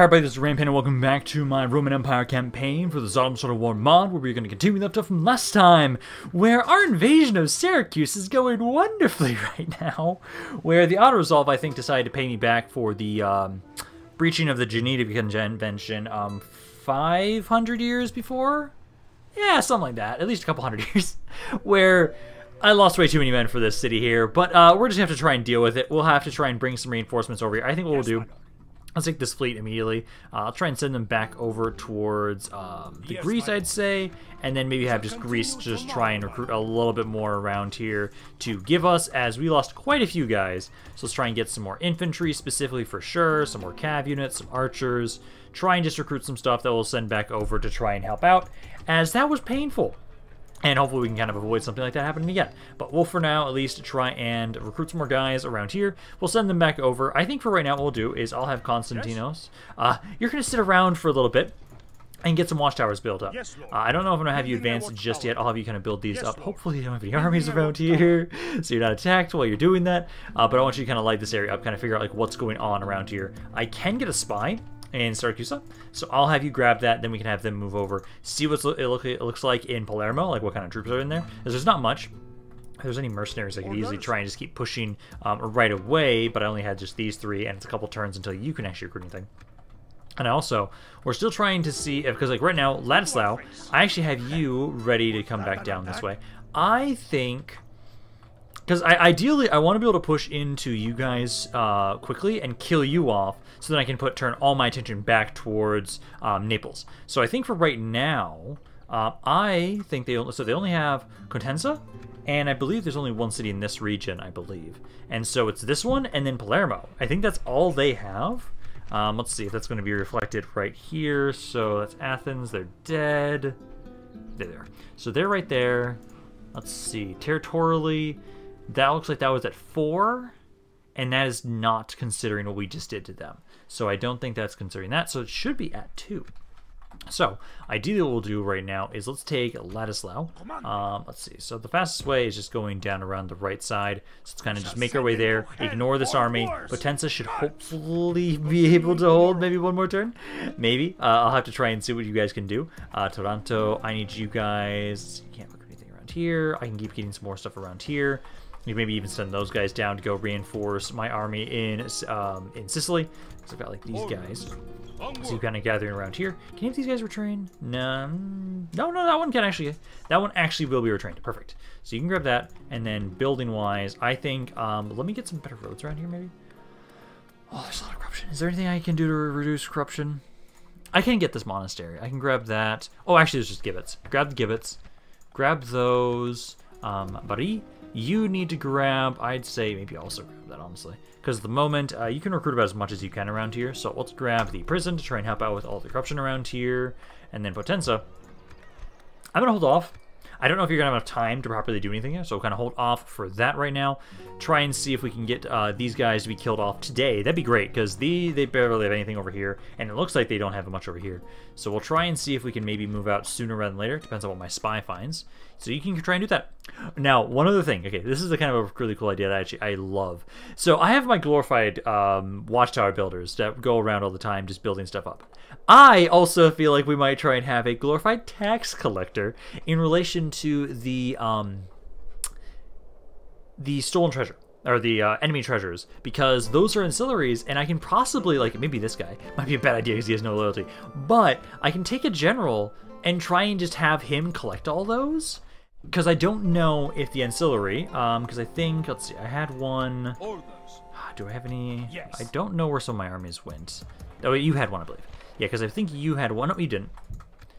Empire by this is Rampaned and welcome back to my Roman Empire campaign for the Tsardoms Total War mod where we're going to continue left off from last time where our invasion of Syracuse is going wonderfully right now where the auto-resolve I think decided to pay me back for the um, breaching of the Geneva Convention um, 500 years before? Yeah, something like that. At least a couple hundred years. where I lost way too many men for this city here, but uh, we're just going to have to try and deal with it. We'll have to try and bring some reinforcements over here. I think what we'll do Let's take this fleet immediately. Uh, I'll try and send them back over towards um, the yes, Greece, I'd say, and then maybe have just Greece just try and recruit a little bit more around here to give us, as we lost quite a few guys. So let's try and get some more infantry specifically for sure, some more cav units, some archers, try and just recruit some stuff that we'll send back over to try and help out, as that was painful. And hopefully we can kind of avoid something like that happening again. But we'll, for now, at least try and recruit some more guys around here. We'll send them back over. I think for right now what we'll do is I'll have Konstantinos. Uh, you're going to sit around for a little bit and get some watchtowers built up. Yes, uh, I don't know if I'm going to have you advance just yet. I'll have you kind of build these yes, up. Lord. Hopefully you don't have any armies around here, so you're not attacked while you're doing that. Uh, but I want you to kind of light this area up, kind of figure out like what's going on around here. I can get a spy in Syracuse. So I'll have you grab that, then we can have them move over, see what it, look, it looks like in Palermo, like what kind of troops are in there. Because there's not much. If there's any mercenaries, I could easily try and just keep pushing um, right away, but I only had just these three, and it's a couple turns until you can actually recruit anything. And I also, we're still trying to see if, because like right now, Ladislao, I actually have you ready to come back down this way. I think because I, ideally, I want to be able to push into you guys uh, quickly and kill you off, so then I can put turn all my attention back towards um, Naples. So I think for right now, uh, I think they only so they only have Cosenza, and I believe there's only one city in this region, I believe. And so it's this one and then Palermo. I think that's all they have. Um, let's see if that's going to be reflected right here. So that's Athens. They're dead. They are. There. So they're right there. Let's see. Territorially, that looks like that was at 4, and that is not considering what we just did to them. So I don't think that's considering that, so it should be at 2. So, ideally what we'll do right now is let's take Ladislao. Um, let's see. So the fastest way is just going down around the right side. So let's kind of just make our way there. Ignore this army. Potenza should hopefully be able to hold maybe one more turn. Maybe. Uh, I'll have to try and see what you guys can do. Uh, Taranto, I need you guys. You can't look anything around here. I can keep getting some more stuff around here. You maybe even send those guys down to go reinforce my army in um, in Sicily. So I've got like these guys. So you kind of gathering around here. Can any of these guys retrain? No, no, no. That one can actually. That one actually will be retrained. Perfect. So you can grab that, and then building wise, I think. Um, let me get some better roads around here, maybe. Oh, there's a lot of corruption. Is there anything I can do to reduce corruption? I can get this monastery. I can grab that. Oh, actually, there's just gibbets. Grab the gibbets. Grab those. Um, Bari. You need to grab, I'd say maybe also grab that, honestly. Because at the moment, uh, you can recruit about as much as you can around here. So let's grab the prison to try and help out with all the corruption around here. And then Potenza. I'm going to hold off. I don't know if you're going to have enough time to properly do anything here, so we'll kind of hold off for that right now. Try and see if we can get uh, these guys to be killed off today. That'd be great, because the, they barely have anything over here, and it looks like they don't have much over here. So we'll try and see if we can maybe move out sooner rather than later. Depends on what my spy finds. So you can try and do that. Now, one other thing. Okay, this is a kind of a really cool idea that I actually I love. So I have my glorified um, watchtower builders that go around all the time just building stuff up. I also feel like we might try and have a glorified tax collector in relation to the um, the stolen treasure or the uh, enemy treasures because those are ancillaries and I can possibly like maybe this guy might be a bad idea because he has no loyalty but I can take a general and try and just have him collect all those because I don't know if the ancillary, um, because I think, let's see, I had one, ah, do I have any, yes. I don't know where some of my armies went. Oh, you had one, I believe. Yeah, because I think you had one, no, you didn't.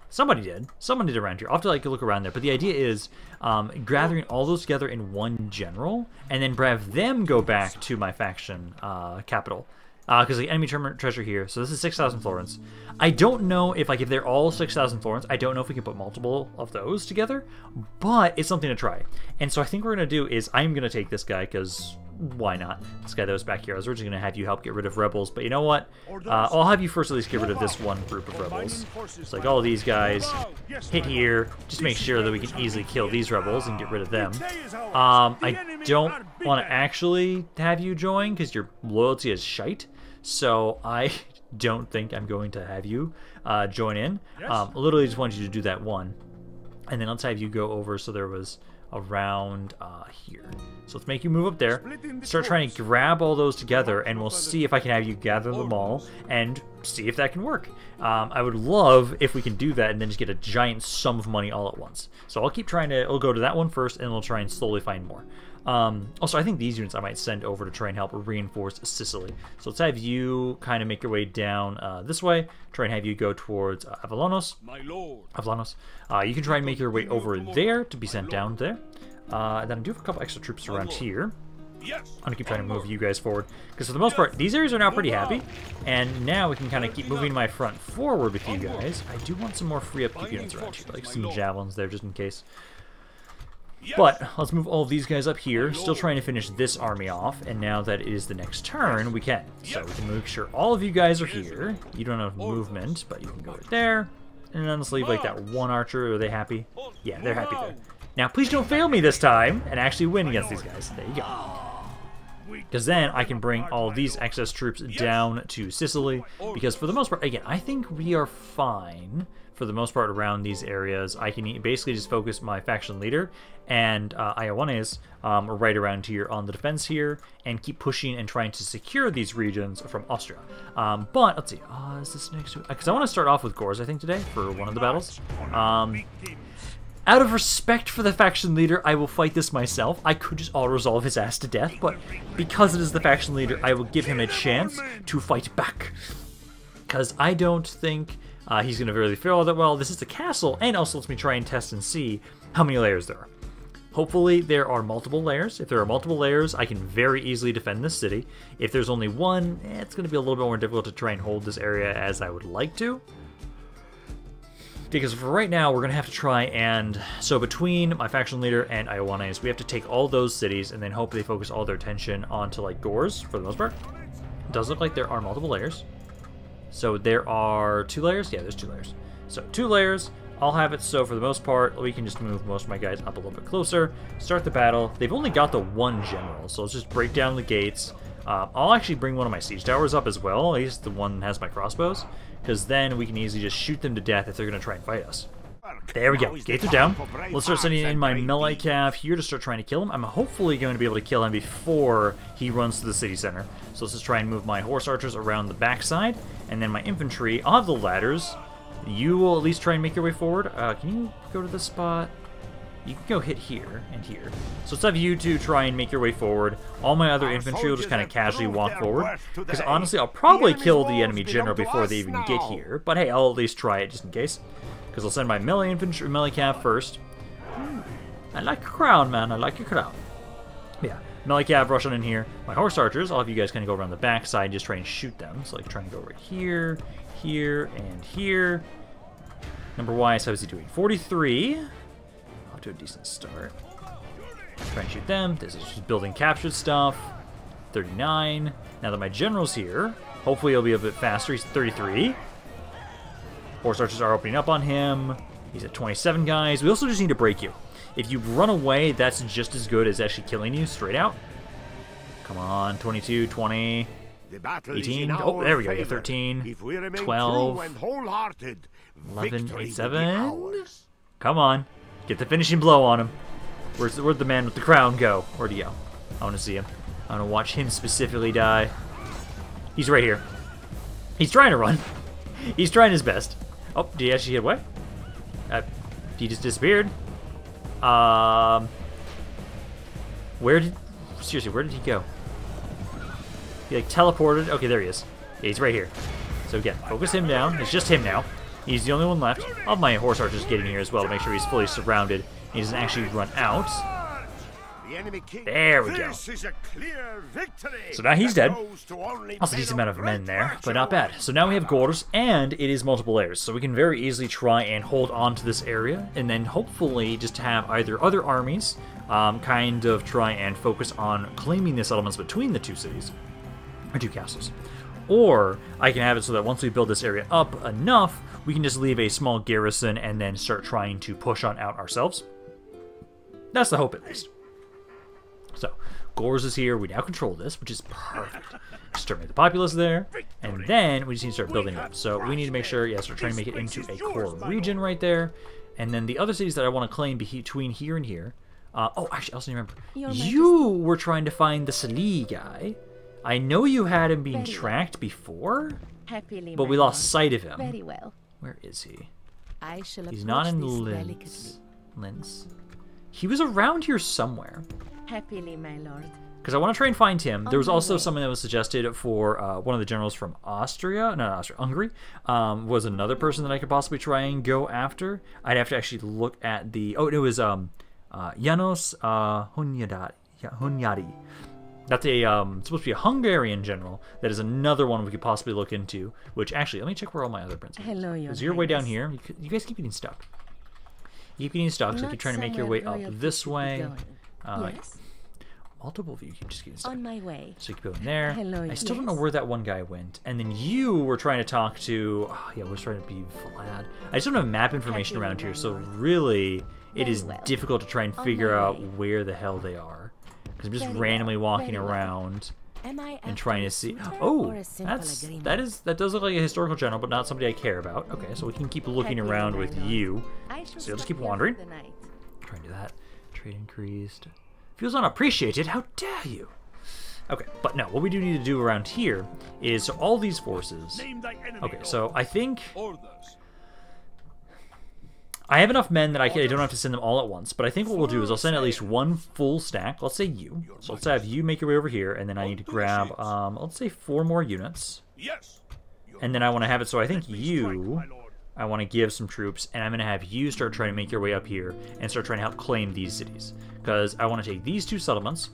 Somebody did. Someone did around here. I'll have to like look around there. But the idea is um, gathering all those together in one general, and then have them go back to my faction uh, capital because uh, the enemy tre treasure here. So this is 6,000 florins. I don't know if like if they're all 6,000 florins. I don't know if we can put multiple of those together, but it's something to try. And so I think we're gonna do is I'm gonna take this guy because why not? This guy that was back here. I was originally gonna have you help get rid of rebels, but you know what? Uh, I'll have you first at least get rid of this one group of rebels. It's like all of these guys hit here. Just make sure that we can easily kill these rebels and get rid of them. Um, I don't want to actually have you join because your loyalty is shite. So I don't think I'm going to have you uh, join in. Um, literally just wanted you to do that one. And then let's have you go over so there was around uh, here. So let's make you move up there. Start trying to grab all those together, and we'll see if I can have you gather them all and see if that can work. Um, I would love if we can do that and then just get a giant sum of money all at once. So I'll keep trying to. I'll go to that one first, and we'll try and slowly find more. Um, also, I think these units I might send over to try and help reinforce Sicily. So let's have you kind of make your way down uh, this way. Try and have you go towards uh, lord. Avalanos. Uh, you can try and make your way over there to be sent down there. Uh, and then I do have a couple extra troops around here. I'm gonna keep trying to move you guys forward. Because for the most part these areas are now pretty happy. And now we can kind of keep moving my front forward with you guys. I do want some more free upkeep units around here like some javelins there just in case but let's move all of these guys up here. Still trying to finish this army off and now that it is the next turn we can. So we can make sure all of you guys are here. You don't have movement but you can go right there. And then let's leave like that one archer are they happy? Yeah they're happy there. Now please don't fail me this time and actually win against these guys. There you go because then I can bring all these excess troops down to Sicily. Because for the most part, again, I think we are fine for the most part around these areas. I can basically just focus my faction leader and uh, Iowanes um, right around here on the defense here and keep pushing and trying to secure these regions from Austria. Um, but let's see, uh, is this next? Because I want to start off with Gorz, I think today for one of the battles. Um, out of respect for the faction leader, I will fight this myself. I could just auto-resolve his ass to death, but because it is the faction leader, I will give him a chance to fight back. Because I don't think uh, he's going to really fare all that well. This is the castle, and also lets me try and test and see how many layers there are. Hopefully there are multiple layers. If there are multiple layers, I can very easily defend this city. If there's only one, eh, it's going to be a little bit more difficult to try and hold this area as I would like to because for right now we're going to have to try and so between my faction leader and Iowanes, we have to take all those cities and then hope they focus all their attention onto like Gorz for the most part. It does look like there are multiple layers. So there are two layers? Yeah, there's two layers. So two layers. I'll have it so for the most part, we can just move most of my guys up a little bit closer, start the battle. They've only got the one general, so let's just break down the gates. Uh, I'll actually bring one of my siege towers up as well, at least the one that has my crossbows because then we can easily just shoot them to death if they're going to try and fight us. There we go. Gates are down. Let's start sending in my melee cav here to start trying to kill him. I'm hopefully going to be able to kill him before he runs to the city center. So let's just try and move my horse archers around the backside. And then my infantry, I'll have the ladders. You will at least try and make your way forward. Uh, can you go to this spot? You can go hit here and here. So let's have you two try and make your way forward. All my other infantry will just kind of casually walk forward. Because honestly, I'll probably kill the enemy general before they even get here. But hey, I'll at least try it just in case. Because I'll send my melee infantry, melee cav first. Hmm, I like your crown, man. I like your crown. Yeah, melee cav rushing in here. My horse archers, I'll have you guys kind of go around the back side just try and shoot them. So like trying to go right here, here, and here. Number wise, how is he doing? 43 to a decent start. Try and shoot them. This is just building captured stuff. 39. Now that my general's here, hopefully he'll be a bit faster. He's 33. Horse archers are opening up on him. He's at 27 guys. We also just need to break you. If you run away, that's just as good as actually killing you straight out. Come on, 22, 20, 18. Oh, there we go. Yeah, 13, 12, 11, 8, 7. Come on. Get the finishing blow on him. Where's the, where'd the man with the crown go? Where'd he go? I want to see him. I want to watch him specifically die. He's right here. He's trying to run. He's trying his best. Oh, did he actually get away? Uh, he just disappeared. Um, where did... Seriously, where did he go? He, like, teleported? Okay, there he is. Yeah, he's right here. So, again, focus him down. It's just him now. He's the only one left. All my horse archers getting here as well to make sure he's fully surrounded. He doesn't actually run out. There we go. So now he's dead. Also a decent amount of men there, but not bad. So now we have Gorz, and it is multiple layers. So we can very easily try and hold on to this area, and then hopefully just have either other armies um, kind of try and focus on claiming the settlements between the two cities, or two castles. Or I can have it so that once we build this area up enough, we can just leave a small garrison and then start trying to push on out ourselves. That's the hope, at least. So, Gorz is here. We now control this, which is perfect. Exterminate the populace there, and then we just need to start building up. So we need to make sure, yes, we're trying to make it into a core region right there. And then the other cities that I want to claim between here and here. Uh, oh, actually, I also remember. You were trying to find the Salih guy. I know you had him being tracked before, Happily, but we lost sight of him. Very well. Where is he? I shall He's not in Linz. Linz. He was around here somewhere. Happily, my lord. Because I want to try and find him. There was also way. someone that was suggested for uh, one of the generals from Austria, no, not Austria, Hungary, um, was another person that I could possibly try and go after. I'd have to actually look at the. Oh, it was um, uh, Janos uh, Hunyadi. Hunyadi. That's a um, supposed to be a Hungarian general. That is another one we could possibly look into. Which actually, let me check where all my other princes. Are. Hello, your Because you're way down here. You, you guys keep getting stuck. You keep getting stuck, so Not you're trying to make your way up this way. Uh, yes, Multiple of you keep just getting stuck. on my way. So you keep going there. Hello, I still don't know where that one guy went. And then you were trying to talk to. Oh, yeah, we're trying to be Vlad. I just don't have map information Happy around here, so really, it Very is well. difficult to try and On figure out where the hell they are. Because I'm just Very randomly well, walking very well. around and trying to see. Oh, or a simple that's that is that does look like a historical general, but not somebody I care about. Okay, so we can keep looking Happy around with lord. you. So you'll just keep wandering. the night. Try and do that. Trade increased. Feels unappreciated. How dare you? Okay, but no, what we do need to do around here is so all these forces. Name thy enemy, Okay, so I think Orders. I have enough men that I, can, I don't have to send them all at once. But I think what we'll do is I'll send at least one full stack. Let's say you. So let's have you make your way over here, and then I need to grab, um, let's say four more units, Yes. And then I want to have it so I think you. I want to give some troops, and I'm going to have you start trying to make your way up here and start trying to help claim these cities. Because I want to take these two settlements,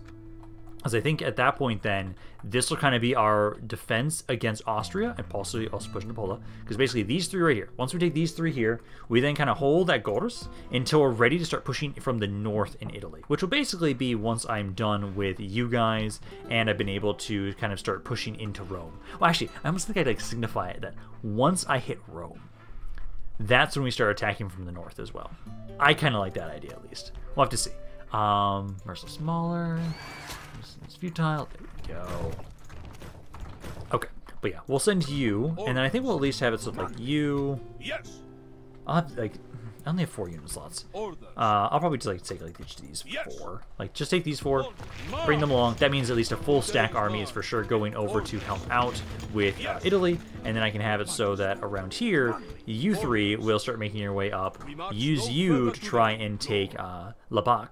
because I think at that point then, this will kind of be our defense against Austria and possibly also push into Poland. Because basically these three right here, once we take these three here, we then kind of hold that Gorz until we're ready to start pushing from the north in Italy. Which will basically be once I'm done with you guys and I've been able to kind of start pushing into Rome. Well, actually, I almost think I'd like to signify it that once I hit Rome, that's when we start attacking from the north as well. I kind of like that idea at least. We'll have to see. Um, Merciful smaller. It's futile. There we go. Okay, but yeah, we'll send you, and then I think we'll at least have it so like you. Yes. I'll have like I only have four unit slots. Uh, I'll probably just like take like each of these four. Like just take these four, bring them along. That means at least a full stack army is for sure going over to help out with uh, Italy, and then I can have it so that around here, you three will start making your way up. Use you to try and take uh, Labac,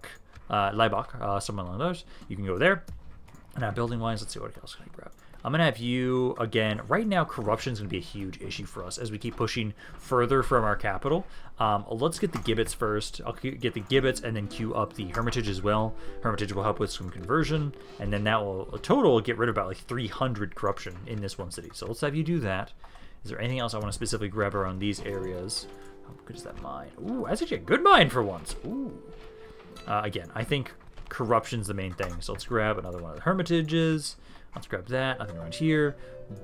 uh, Laibach, uh, somewhere along those. You can go there. Now, building wise, let's see what else can I grab. I'm gonna have you again. Right now, corruption is gonna be a huge issue for us as we keep pushing further from our capital. Um, let's get the gibbets first. I'll get the gibbets and then queue up the hermitage as well. Hermitage will help with some conversion, and then that will a total get rid of about like 300 corruption in this one city. So let's have you do that. Is there anything else I want to specifically grab around these areas? How good is that mine? Ooh, that's actually a good mine for once. Ooh. Uh, again, I think corruption's the main thing. So let's grab another one of the hermitages. Let's grab that. Nothing around here.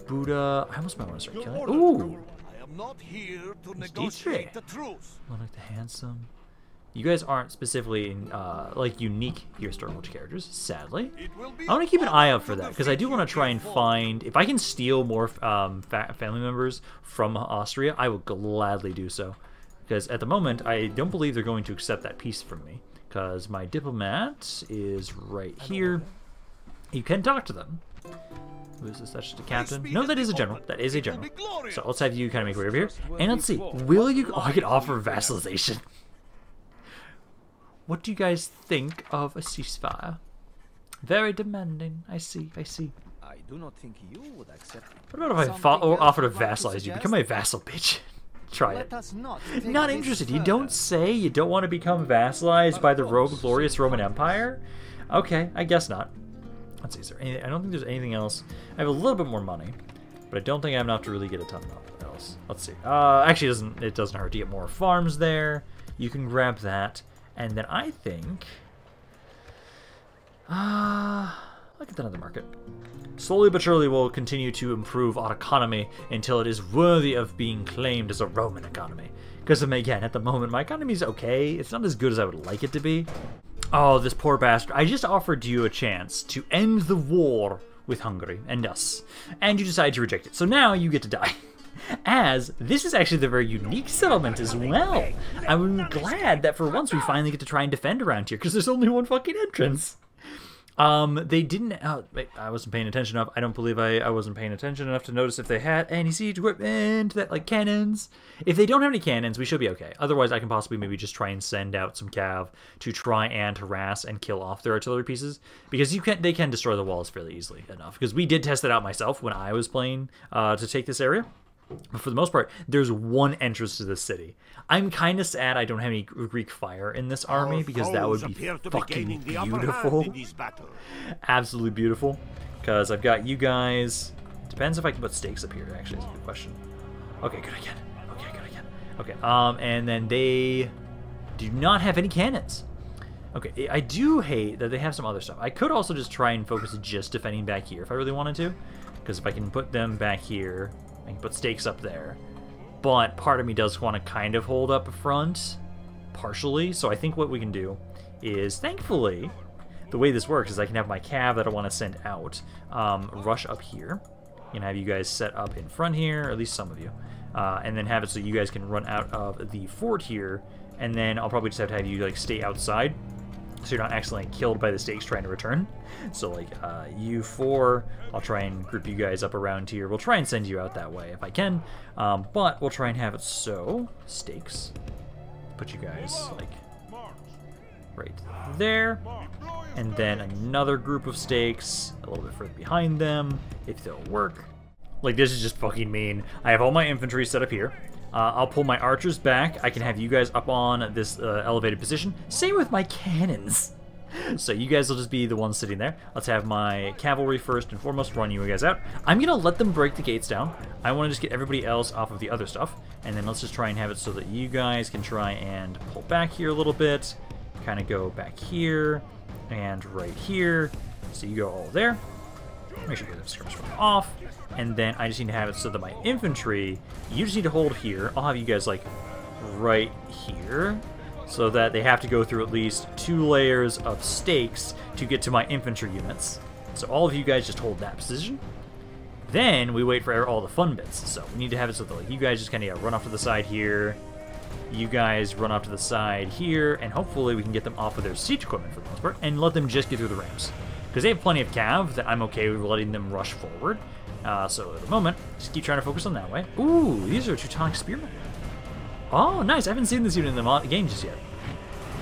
Buda. I almost might want to start killing. Ooh, I am not here to negotiate D3. the truce. one like the handsome. You guys aren't specifically uh, like unique here, historical characters, sadly. It will be I want to keep an eye out for that because I do want to try and find if I can steal more um, fa- family members from Austria. I will gladly do so because at the moment I don't believe they're going to accept that peace from me because my diplomat is right here. You can talk to them. Who is this? That's just a captain. No, that is a general. That is a general. So let's have you kind of make way over here, and let's see. Will you? Oh, I can offer vassalization. What do you guys think of a ceasefire? Very demanding. I see. I see. I do not think you would accept. What about if I offered to you'd like to vassalize you? Become my vassal, bitch. Try it. Let us not. Not interested. You don't say you don't want to become vassalized by the rogue, glorious Roman Empire? Okay, I guess not. Let's see. Is there anything? I don't think there's anything else. I have a little bit more money, but I don't think I'm enough to really get a ton of else. Let's see. Uh, actually, it doesn't it doesn't hurt to get more farms there. You can grab that, and then I think. Uh, look at that on the market. Slowly but surely, we'll continue to improve our economy until it is worthy of being claimed as a Roman economy. Because, um, again, at the moment, my economy is okay. It's not as good as I would like it to be. Oh, this poor bastard. I just offered you a chance to end the war with Hungary and us, and you decided to reject it. So now you get to die. As this is actually the very unique settlement as well. I'm glad that for once we finally get to try and defend around here, because there's only one fucking entrance. Um, they didn't. Wait, I wasn't paying attention enough. I don't believe I, I wasn't paying attention enough to notice if they had any siege equipment that like cannons. If they don't have any cannons, we should be okay. Otherwise, I can possibly maybe just try and send out some cav to try and harass and kill off their artillery pieces because you can they can destroy the walls fairly easily enough. Because we did test it out myself when I was playing uh, to take this area. But for the most part, there's one entrance to the city. I'm kind of sad I don't have any Greek fire in this army Our because that would be fucking gaining the upper hand beautiful. in this battle. Absolutely beautiful. Because I've got you guys. Depends if I can put stakes up here, actually, is a good question. Okay, good again. Okay, good again. Okay, um, and then they do not have any cannons. Okay, I do hate that they have some other stuff. I could also just try and focus just defending back here if I really wanted to. Because if I can put them back here, Put stakes up there. But part of me does want to kind of hold up a front, partially. So I think what we can do is, thankfully, the way this works is I can have my cav that I want to send out um, rush up here and have you guys set up in front here, at least some of you, uh, and then have it so you guys can run out of the fort here, and then I'll probably just have to have you like stay outside so you're not accidentally killed by the stakes trying to return. So like uh, you four, I'll try and group you guys up around here. We'll try and send you out that way if I can, um, but we'll try and have it so stakes. Put you guys like right there, and then another group of stakes a little bit further behind them if they'll work. Like this is just fucking mean. I have all my infantry set up here. Uh, I'll pull my archers back. I can have you guys up on this uh, elevated position. Same with my cannons. So you guys will just be the ones sitting there. Let's have my cavalry first and foremost run you guys out. I'm going to let them break the gates down. I want to just get everybody else off of the other stuff. And then let's just try and have it so that you guys can try and pull back here a little bit. Kind of go back here and right here. So you go all there. Make sure you the skirmish run off. And then I just need to have it so that my infantry, you just need to hold here. I'll have you guys like right here. So that they have to go through at least two layers of stakes to get to my infantry units. So all of you guys just hold that position. Then we wait for all the fun bits. So we need to have it so that like you guys just kind of yeah, run off to the side here. You guys run off to the side here, and hopefully we can get them off of their siege equipment for the most part, and let them just get through the ramps. Because they have plenty of cav that I'm okay with letting them rush forward. Uh, so at the moment, just keep trying to focus on that way. Ooh, these are Teutonic Spearmen. Oh, nice. I haven't seen this unit in the game just yet.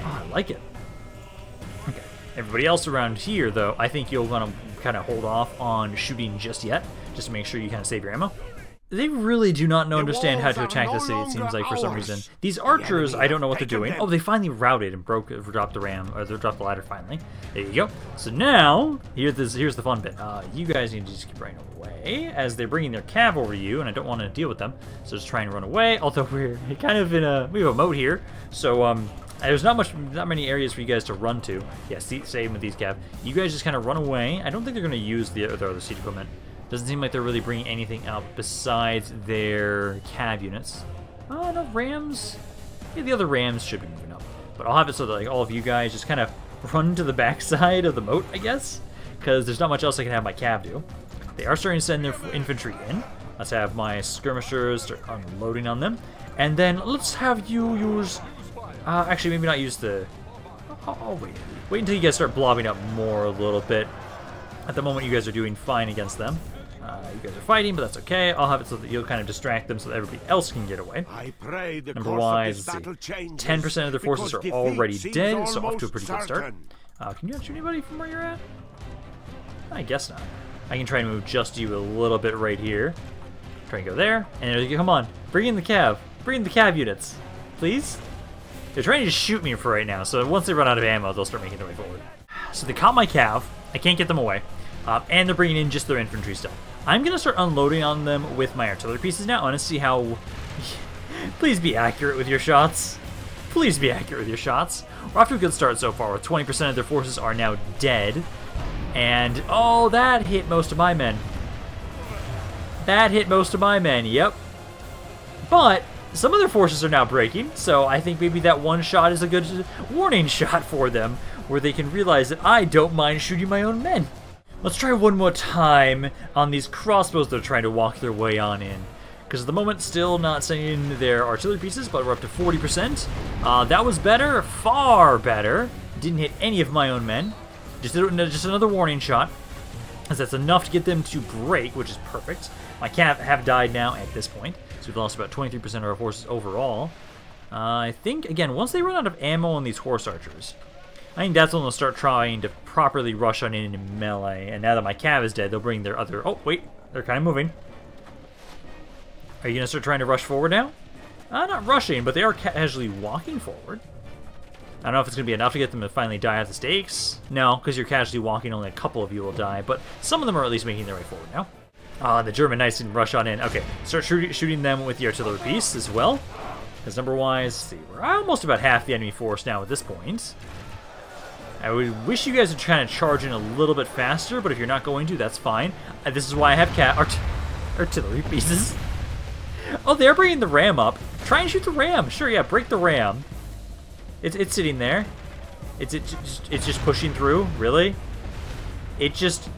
Oh, I like it. Okay. Everybody else around here, though, I think you'll want to kind of hold off on shooting just yet, just to make sure you kind of save your ammo. They really do not know, understand how to attack no the city, it seems like, for some ours. reason. These archers, I don't know what they're doing. them. Oh, they finally routed and broke, dropped the ram, or they dropped the ladder finally. There you go. So now, here's, this, here's the fun bit. Uh, you guys need to just keep running away as they're bringing their cav over to you, and I don't want to deal with them. So just try and run away, although we're kind of in a, we have a moat here. So, um, there's not much, not many areas for you guys to run to. Yeah, see, same with these cav. You guys just kind of run away. I don't think they're going to use the, their other siege equipment. Doesn't seem like they're really bringing anything out besides their cav units. Oh, no, rams. Yeah, the other rams should be moving up. But I'll have it so that like all of you guys just kind of run to the backside of the moat, I guess, because there's not much else I can have my cav do. They are starting to send their infantry in. Let's have my skirmishers start unloading on them, and then let's have you use. Uh, actually, maybe not use the. I'll, I'll wait. Wait until you guys start blobbing up more a little bit. At the moment, you guys are doing fine against them. Uh, you guys are fighting, but that's okay. I'll have it so that you'll kind of distract them so that everybody else can get away. I pray the Number wise, of battle let's see. changes, 10% of their forces are already dead, so off to a pretty good start. Uh, can you shoot anybody from where you're at? I guess not. I can try and move just you a little bit right here. Try and go there, and there you go. Come on, bring in the cav. Bring in the cav units, please. They're trying to shoot me for right now, so once they run out of ammo, they'll start making their way forward. So they caught my cav. I can't get them away, um, and they're bringing in just their infantry still. I'm gonna start unloading on them with my artillery pieces now. I want to see how. Please be accurate with your shots. Please be accurate with your shots. We're off to a good start so far, with 20% of their forces are now dead. And, oh, that hit most of my men. That hit most of my men, yep. But, some of their forces are now breaking, so I think maybe that one shot is a good warning shot for them. where they can realize that I don't mind shooting my own men. Let's try one more time on these crossbows they're trying to walk their way on in. Because at the moment, still not sending their artillery pieces, but we're up to 40%. Uh, that was better, far better. Didn't hit any of my own men. Just, just another warning shot. As that's enough to get them to break, which is perfect. My cav have died now at this point. So we've lost about 23% of our horses overall. Uh, I think, again, once they run out of ammo on these horse archers, I think that's when they'll start trying to properly rush on in melee. And now that my cav is dead, they'll bring their other... Oh, wait. They're kind of moving. Are you going to start trying to rush forward now? Uh, not rushing, but they are casually walking forward. I don't know if it's going to be enough to get them to finally die at the stakes. No, because you're casually walking, only a couple of you will die, but some of them are at least making their way forward now. Uh, the German Knights didn't rush on in. Okay, start shoot shooting them with the artillery piece as well. Because number-wise, see, we're almost about half the enemy force now at this point. I would wish you guys would try to charge in a little bit faster, but if you're not going to, that's fine. Uh, this is why I have cat art artillery pieces. Oh, they're bringing the ram up. Try and shoot the ram. Sure, yeah, break the ram. It's, it's sitting there. It's, it's, just, it's just pushing through. Really? It just...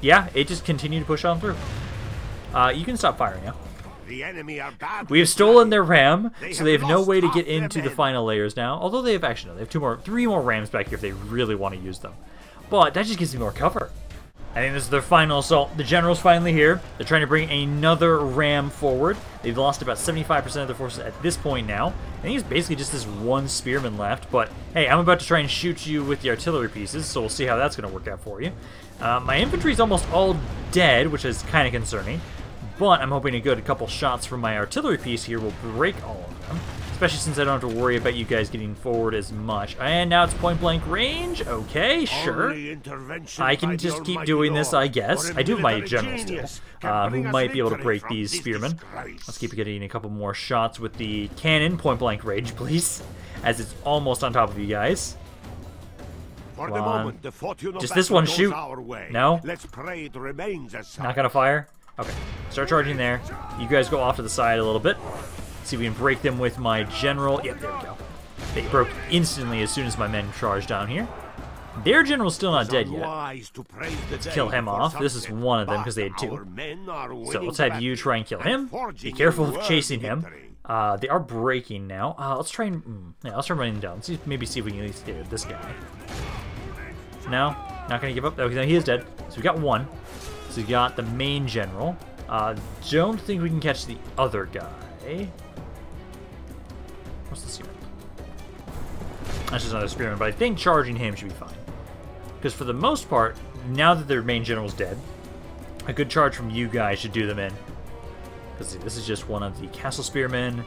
Yeah, it just continued to push on through. Uh, you can stop firing now. The enemy are bad. We have stolen their ram, They so they have no way to get into the final layers now. Although they have actually, no, they have two more, three more rams back here if they really want to use them. But that just gives me more cover. I think this is their final assault. The general's finally here. They're trying to bring another ram forward. They've lost about 75% of their forces at this point now. I think it's basically just this one spearman left. But hey, I'm about to try and shoot you with the artillery pieces, so we'll see how that's going to work out for you. Uh, my infantry's almost all dead, which is kind of concerning. But I'm hoping a good couple shots from my artillery piece here will break all of them. Especially since I don't have to worry about you guys getting forward as much. And now it's point blank range. Okay, sure. I can just keep doing this, I guess. I do have my general still, uh, who might be able to break these spearmen. disgrace. Let's keep getting a couple more shots with the cannon, point blank range, please. As it's almost on top of you guys. For the moment, the fortune of Just this one shoot. Our way. No? Let's pray it remains as such. Not gonna fire? Okay. Start charging there. You guys go off to the side a little bit. See if we can break them with my general. Yep, there we go. They broke instantly as soon as my men charged down here. Their general's still not dead yet. Praise kill him off. This is one of them, because they had two. our men are So let's have you try and kill him. Be careful of chasing him. Uh, they are breaking now. Uh, let's try and mm, yeah, let's try running down. See, maybe see if we can at least get this guy. No, not gonna give up. Okay, no, he is dead. So we got one. So we got the main general. Uh, don't think we can catch the other guy. What's the spearman? That's just another spearman, but I think charging him should be fine. Because for the most part, now that their main general's dead, a good charge from you guys should do them in. Because this is just one of the castle spearmen,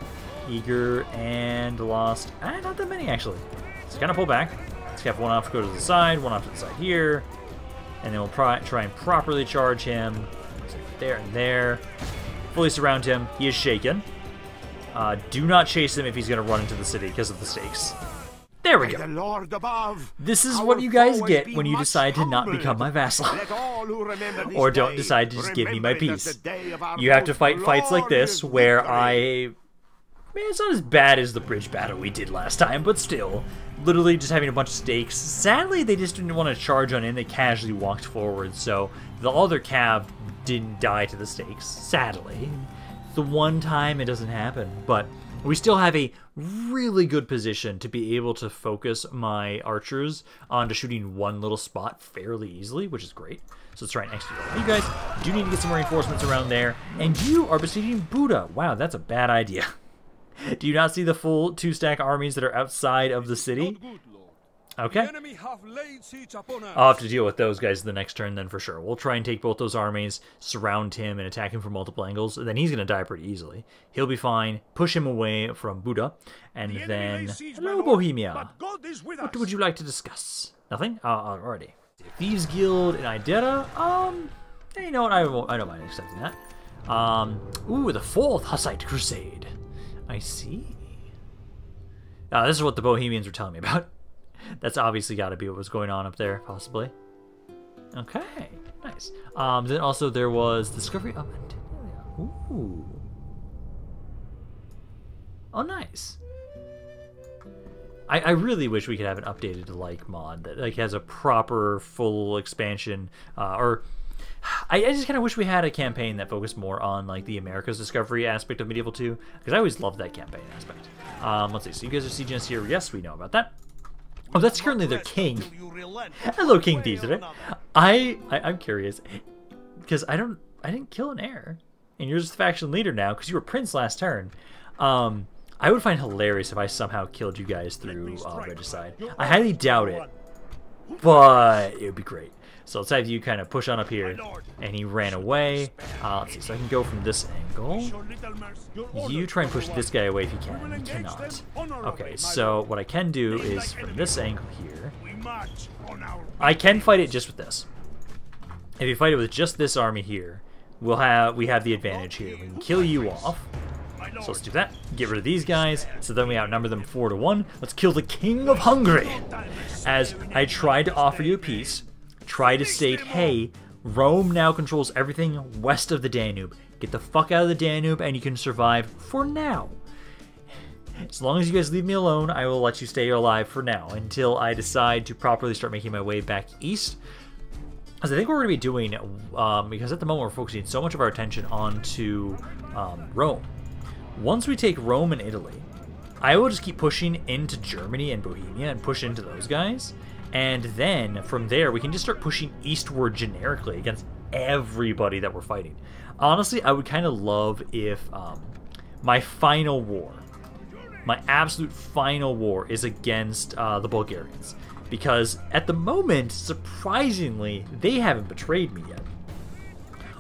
eager and lost. Ah, not that many actually. So kind of pull back. Let's have one off go to the side, one off to the side here, and then we'll try try and properly charge him. So there and there. Fully surround him. He is shaken. Uh, do not chase him if he's going to run into the city because of the stakes. There we go. the Lord above, This is what you guys get when you decide to not become my vassal. Let all who remember this or don't decide to just give me my remember it as peace. the day of our You have to fight fights like this where victory. I. Man, it's not as bad as the bridge battle we did last time, but still. Literally just having a bunch of stakes. Sadly, they just didn't want to charge on in. They casually walked forward, so the other cav didn't die to the stakes. Sadly. The one time it doesn't happen, but we still have a really good position to be able to focus my archers onto shooting one little spot fairly easily, which is great. So it's right next to you. You guys do need to get some reinforcements around there, and you are besieging Buda. Wow, that's a bad idea. Do you not see the full two stack armies that are outside of the city? Not good, Lord. The Okay. enemy have laid siege upon us. I'll have to deal with those guys the next turn then for sure. We'll try and take both those armies, surround him, and attack him from multiple angles. And then he's going to die pretty easily. He'll be fine. Push him away from Buda. And The then... lays siege, my Hello, Bohemia. But God is with What would you like to discuss? Nothing? Uh, already. Thieves Guild in Idera? Um, hey, you know what? I, won't, I don't mind accepting that. Um, ooh, the fourth Hussite Crusade. I see. Uh, this is what the Bohemians were telling me about. That's obviously got to be what was going on up there, possibly. Okay, nice. Um, then also there was Discovery of Antilia. Ooh. Oh, nice. I, I really wish we could have an updated like mod that like has a proper full expansion, uh, or I, I just kind of wish we had a campaign that focused more on like the America's discovery aspect of Medieval 2, because I always loved that campaign aspect. Um, let's see. So you guys are us here. Yes, we know about that. Oh, that's currently their king. Hello, King Dietrich. I, I I'm curious because I don't I didn't kill an heir, and you're just the faction leader now because you were prince last turn. Um, I would find hilarious if I somehow killed you guys through uh, regicide. I highly doubt it, but it would be great. So let's have you kind of push on up here, and he ran away. Uh, let's see, so I can go from this angle. You try and push this guy away if you can. You cannot. Okay, so what I can do is from this angle here, I can fight it just with this. If you fight it with just this army here, we'll have we have the advantage here. We can kill you off. So let's do that. Get rid of these guys. So then we outnumber them four to one. Let's kill the King of Hungary. As I tried to offer you peace, try to state, hey, Rome now controls everything west of the Danube. Get the fuck out of the Danube and you can survive for now. As long as you guys leave me alone, I will let you stay alive for now until I decide to properly start making my way back east. As I think we're going to be doing, um, because at the moment we're focusing so much of our attention onto um, Rome. Once we take Rome and Italy, I will just keep pushing into Germany and Bohemia and push into those guys. And then from there, we can just start pushing eastward generically against everybody that we're fighting. Honestly, I would kind of love if um, my final war, my absolute final war, is against uh, the Bulgarians. Because at the moment, surprisingly, they haven't betrayed me yet.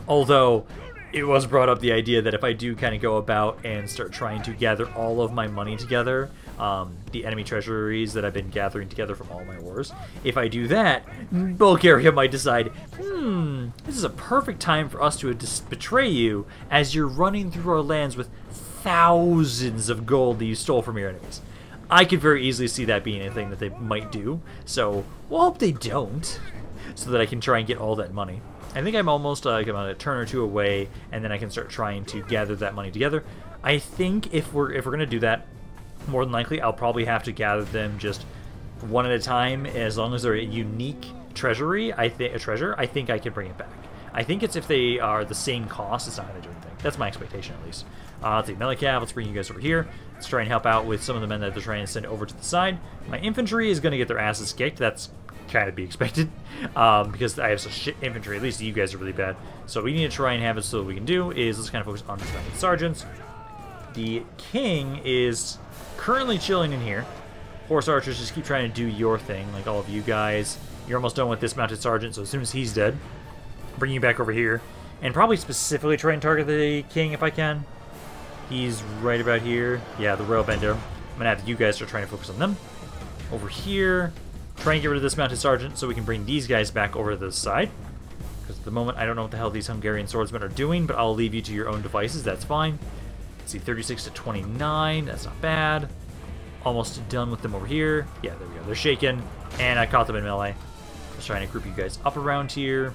Although, it was brought up the idea that if I do kind of go about and start trying to gather all of my money together, um, the enemy treasuries that I've been gathering together from all my wars, if I do that, Bulgaria might decide, hmm, this is a perfect time for us to betray you as you're running through our lands with thousands of gold that you stole from your enemies. I could very easily see that being a thing that they might do, so we'll hope they don't, so that I can try and get all that money. I think I'm almost uh, about a turn or two away, and then I can start trying to gather that money together. I think if we're if we're gonna do that, more than likely I'll probably have to gather them just one at a time. As long as they're a unique treasury, I think a treasure, I think I can bring it back. I think it's if they are the same cost, it's not gonna do anything. That's my expectation at least. Uh, let's see, melee cav, let's bring you guys over here. Let's try and help out with some of the men that they're trying to send over to the side. My infantry is going to get their asses kicked. That's kind of be expected um, because I have such shit infantry. At least you guys are really bad. So we need to try and have it so we can do is let's kind of focus on the sergeants. The king is currently chilling in here. Horse archers just keep trying to do your thing, like all of you guys. You're almost done with this mounted sergeant, so as soon as he's dead, bring you back over here. And probably specifically try and target the king if I can. He's right about here. Yeah, the rail bender. I'm gonna have you guys start trying to focus on them. Over here, try and get rid of this mounted sergeant so we can bring these guys back over to the side. Because at the moment, I don't know what the hell these Hungarian swordsmen are doing, but I'll leave you to your own devices. That's fine. Let's see, 36 to 29. That's not bad. Almost done with them over here. Yeah, there we go. They're shaken, and I caught them in melee. Just trying to group you guys up around here.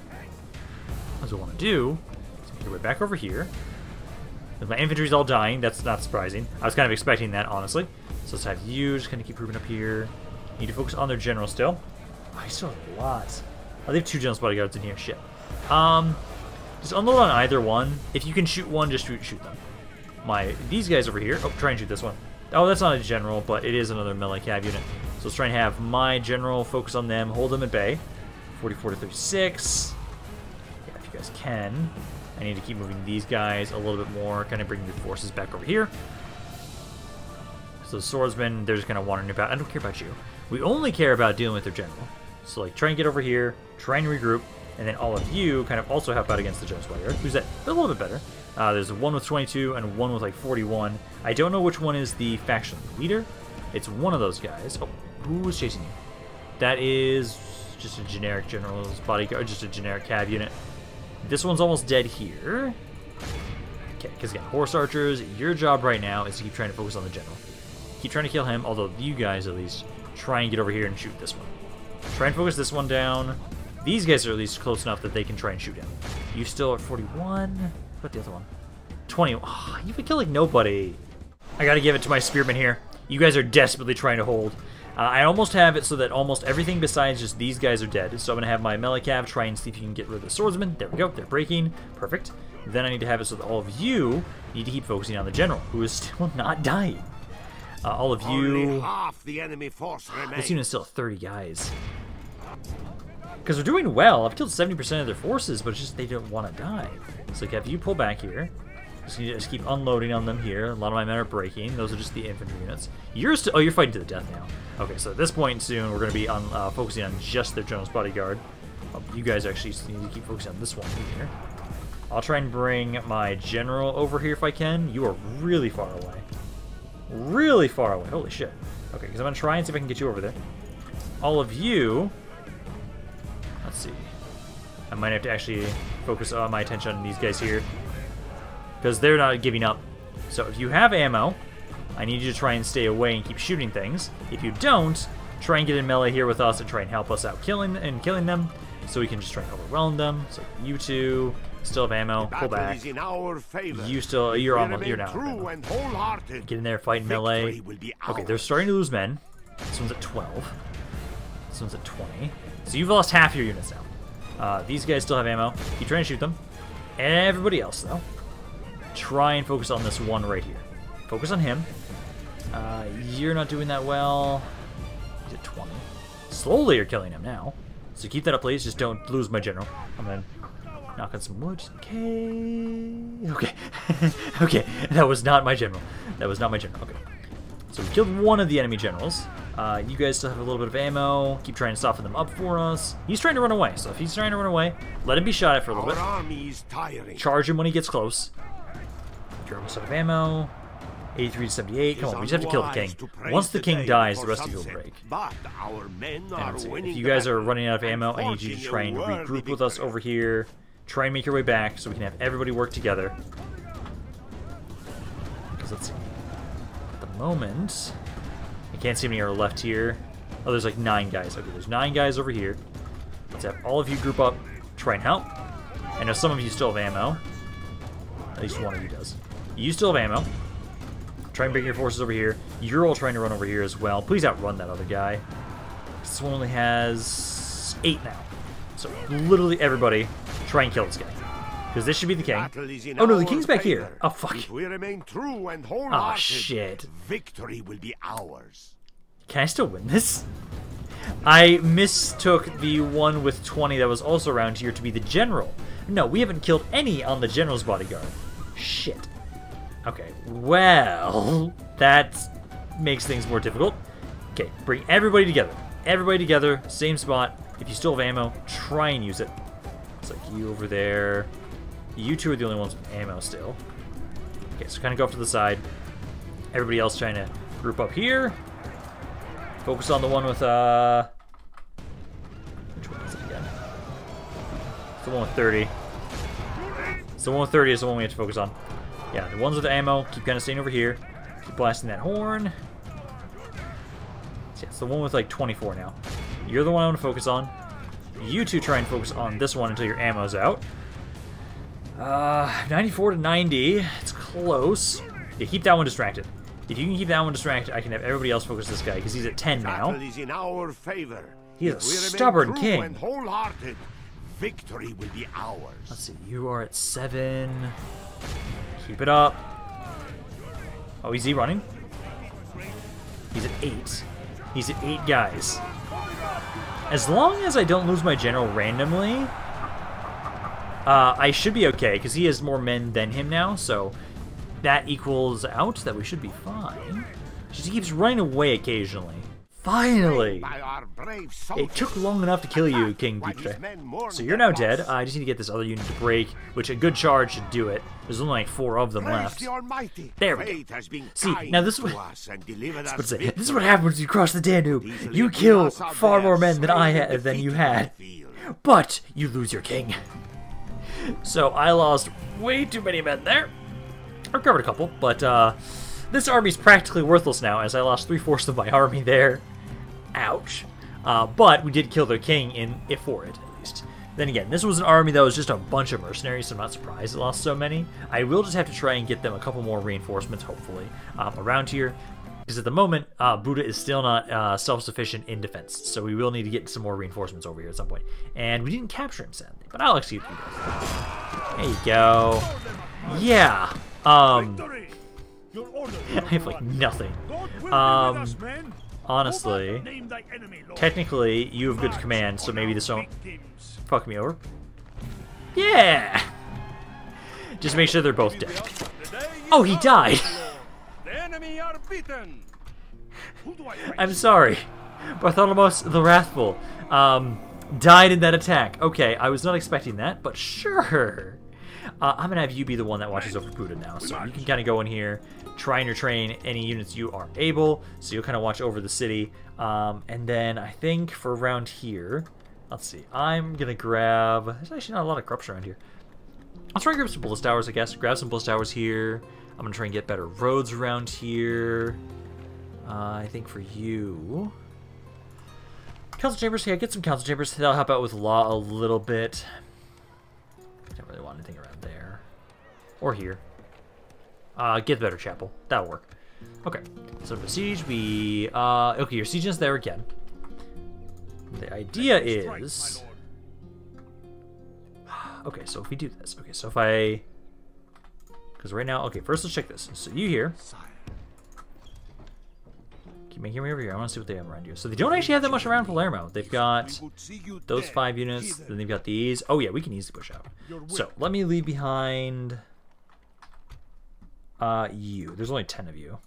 As we want to do, let's make way back over here. My infantry's all dying. That's not surprising. I was kind of expecting that, honestly. So let's have you just kind of keep moving up here. Need to focus on their general still. Oh, I still have a lot. Oh, they have two general bodyguards in here. Shit. Um, just unload on either one. If you can shoot one, just shoot, shoot them. My These guys over here. Oh, try and shoot this one. Oh, that's not a general, but it is another melee cav unit. So let's try and have my general focus on them, hold them at bay. 44 to 36. Yeah, if you guys can. I need to keep moving these guys a little bit more, kind of bring the forces back over here. So the swordsmen, they're just to want to about. I don't care about you. We only care about dealing with their general. So like, try and get over here, try and regroup, and then all of you kind of also help out against the Jones Warrior, who's a little bit better. Uh, there's one with 22 and one with like 41. I don't know which one is the faction leader. It's one of those guys. Oh, who was chasing you? That is just a generic general's bodyguard, just a generic cav unit. This one's almost dead here. Okay, because again, horse archers, your job right now is to keep trying to focus on the general. Keep trying to kill him, although you guys at least try and get over here and shoot this one. Try and focus this one down. These guys are at least close enough that they can try and shoot him. You still at 41? What the other one? 20. Oh, you would kill like nobody. I gotta give it to my spearmen here. You guys are desperately trying to hold. Uh, I almost have it so that almost everything besides just these guys are dead. So I'm going to have my melee cav try and see if you can get rid of the swordsman. There we go. They're breaking. Perfect. Then I need to have it so that all of you need to keep focusing on the general, who is still not dying. Uh, all of you. Only half the enemy force remains. This unit's still 30 guys. Because they're doing well. I've killed 70% of their forces, but it's just they don't want to die. So if you pull back here, just just keep unloading on them here. A lot of my men are breaking. Those are just the infantry units. You're still... Oh, you're fighting to the death now. Okay, so at this point soon, we're going to be on uh, focusing on just their general's bodyguard. Oh, you guys actually need to keep focusing on this one here. I'll try and bring my general over here if I can. You are really far away. Really far away. Holy shit. Okay, because I'm going to try and see if I can get you over there. All of you... Let's see. I might have to actually focus all my attention on these guys here. Because they're not giving up. So if you have ammo, I need you to try and stay away and keep shooting things. If you don't, try and get in melee here with us and try and help us out killing and killing them. So we can just try and overwhelm them. So you two still have ammo. Pull back. in our favor. You still, you're almost, you're now. true and wholehearted. Get in there, fight melee. Victory will be Okay, they're starting to lose men. This one's at 12. This one's at 20. So you've lost half your units now. Uh, these guys still have ammo. Keep trying to shoot them. Everybody else, though, try and focus on this one right here. Focus on him. Uh, you're not doing that well. He's at 20. Slowly you're killing him now. So keep that up, please. Just don't lose my general. I'm gonna knock on some wood case. Okay. okay. That was not my general. That was not my general. Okay. So we killed one of the enemy generals. Uh, you guys still have a little bit of ammo. Keep trying to soften them up for us. He's trying to run away, so if he's trying to run away, let him be shot at for a little Our bit. army is tiring. Charge him when he gets close. You're almost out of ammo. 83 to 78. Come on, we just have to kill the king. Unwise to praise Once the king dies, the rest of you will break. But our men are let's winning if you guys are running out of ammo, I need you to try and regroup with us over here. Try and make your way back so we can have everybody work together. Because let's see. At the moment, can't see any are left here. Oh, there's like nine guys. Okay, there's nine guys over here. Let's have all of you group up, try and help. I know some of you still have ammo. At least one of you does. You still have ammo. Try and bring your forces over here. You're all trying to run over here as well. Please outrun that other guy. This one only has eight now. So literally everybody try and kill this guy. Because this should be the king. Battle is in Oh no, the king's back here. Oh fuck. If we remain true and ah, wholehearted, Oh shit. victory will be ours. Can I still win this? I mistook the one with 20 that was also around here to be the general. No, we haven't killed any on the general's bodyguard. Shit. Okay, well, that makes things more difficult. Okay, bring everybody together. Everybody together, same spot. If you still have ammo, try and use it. It's like you over there. You two are the only ones with ammo still. Okay, so kind of go off to the side. Everybody else trying to group up here. Focus on the one with, uh... Which one is it again? It's the one with 30. So the one with 30 is the one we have to focus on. Yeah, the ones with the ammo, keep kind of staying over here. Keep blasting that horn. So yeah, it's the one with like 24 now. You're the one I want to focus on. You two try and focus on this one until your ammo's out. Uh, 94 to 90. It's close. Yeah, keep that one distracted. If you can keep that one distracted, I can have everybody else focus this guy because he's at 10 now. Is in our favor. He is a If we remain stubborn king. And wholehearted, victory will be ours. Let's see, you are at 7. Keep it up. Oh, is he running? He's at 8. He's at 8 guys. As long as I don't lose my general randomly, uh, I should be okay, because he has more men than him now, so that equals out, that we should be fine. She keeps running away occasionally. Finally! By our brave It took long enough to kill you, King Dietrich. So you're now dead. I just need to get this other unit to break, which a good charge should do it. There's only like four of them left. There we go. Fate has been See, now this to was- us and delivered us say, this is what happens when you cross the Danube. You kill far more men than I had than you had, but you lose your king. So I lost way too many men there. I recovered a couple, but uh, this army's practically worthless now, as I lost three fourths of my army there. Ouch. Uh, but we did kill their king in it for it at least. Then again, this was an army that was just a bunch of mercenaries, so I'm not surprised it lost so many. I will just have to try and get them a couple more reinforcements, hopefully, um, around here. Because at the moment, uh, Buda is still not uh, self-sufficient in defense, so we will need to get some more reinforcements over here at some point. And we didn't capture him, sadly, but I'll execute you. There you go. Yeah. Um. I have like nothing. God will be Um. Honestly, enemy, technically, you have good command, so maybe this won't fuck me over. Yeah. Just make sure they're both dead. The day is Oh, he died. The enemy are beaten. I I'm sorry. Bartholomos the Wrathful um, died in that attack. Okay, I was not expecting that, but sure. Uh, I'm gonna have you be the one that watches over Buda now, so you can kind of go in here, try and train any units you are able. So you'll kind of watch over the city, um, and then I think for around here, let's see. I'm gonna grab. There's actually not a lot of corruption around here. I'll try and grab some ballista towers, I guess. Grab some ballista towers here. I'm gonna try and get better roads around here. Uh, I think for you. Council chambers, yeah, get some council chambers. That'll help out with law a little bit. I Don't really want anything around. Or here. Uh, get the better chapel. That'll work. Okay, so for siege, we. Uh, okay, your siege is there again. The idea is. Okay, so if we do this, okay, so if I, because right now, okay, first let's check this. So you here, keep making me over here. I want to see what they have around you. So they don't actually have that much around Palermo. They've got We would see you those five units, then they've got these. Oh yeah, we can easily push out. So let me leave behind, uh, you. There's only ten of you.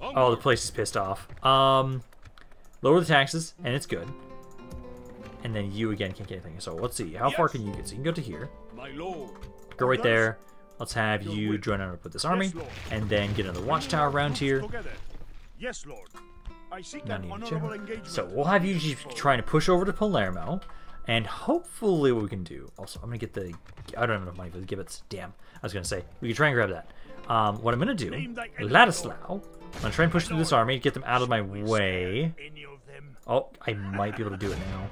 Oh, the place is pissed off. Um, lower the taxes, and it's good. And then you again can't get anything. So let's see. How far can you get? So you can go to here. My lord. Go right there. Let's have you join up with this army, Lord. and then get another watchtower around here. Yes, Lord. I seek an honorable engagement. So we'll have you just trying to push over to Palermo, and hopefully what we can do. Also, I'm gonna get the. I don't have enough money for the gibbets. Damn. I was gonna say we can try and grab that. Um, what I'm gonna do, Name thy enemy, Ladislao. I'm gonna try and push through this army, to get them out of my way. Oh, I might be able to do it now.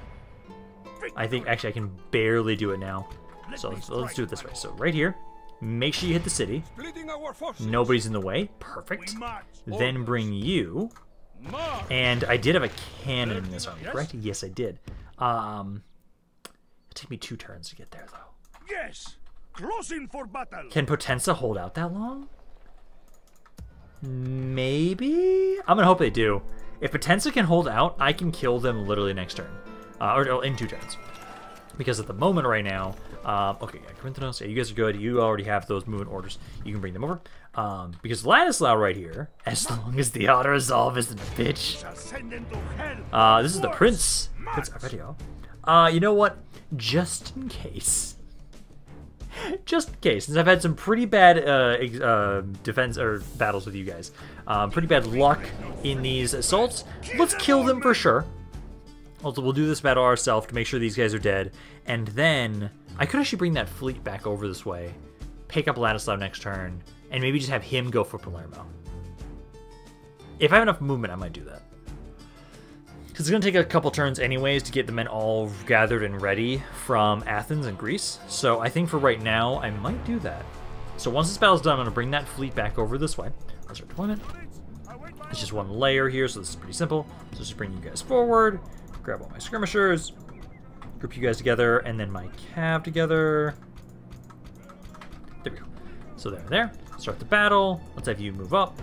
I think actually I can barely do it now. So let's, let's do it this way. So right here, make sure you hit the city. Nobody's in the way. Perfect. Then bring you. And I did have a cannon in this army, correct? Yes, I did. Um, it took me two turns to get there, though. Yes. Closing for battle. Can Potenza hold out that long? Maybe? I'm gonna hope they do. If Potenza can hold out, I can kill them literally next turn. Uh, or, or in two turns. Because at the moment right now, um, okay, yeah, Corinthians, yeah, you guys are good. You already have those movement orders. You can bring them over. Um, because Ladislao right here, as long as the auto resolve isn't a bitch, Shall send them to hell. uh, this is the Prince. Prince Arpeggio. Uh, you know what? Just in case. Just in case, since I've had some pretty bad uh, uh, defense or battles with you guys, um, pretty bad luck in these assaults. Let's kill them for sure. Also, we'll do this battle ourselves to make sure these guys are dead, and then I could actually bring that fleet back over this way, pick up Ladislav next turn, and maybe just have him go for Palermo. If I have enough movement, I might do that. Because it's going to take a couple turns anyways to get the men all gathered and ready from Athens and Greece. So I think for right now, I might do that. So once this battle's done, I'm going to bring that fleet back over this way. Let's start deployment. It's just one layer here, so this is pretty simple. So just bring you guys forward, grab all my skirmishers, group you guys together, and then my cav together. There we go. So there, there. Start the battle. Let's have you move up.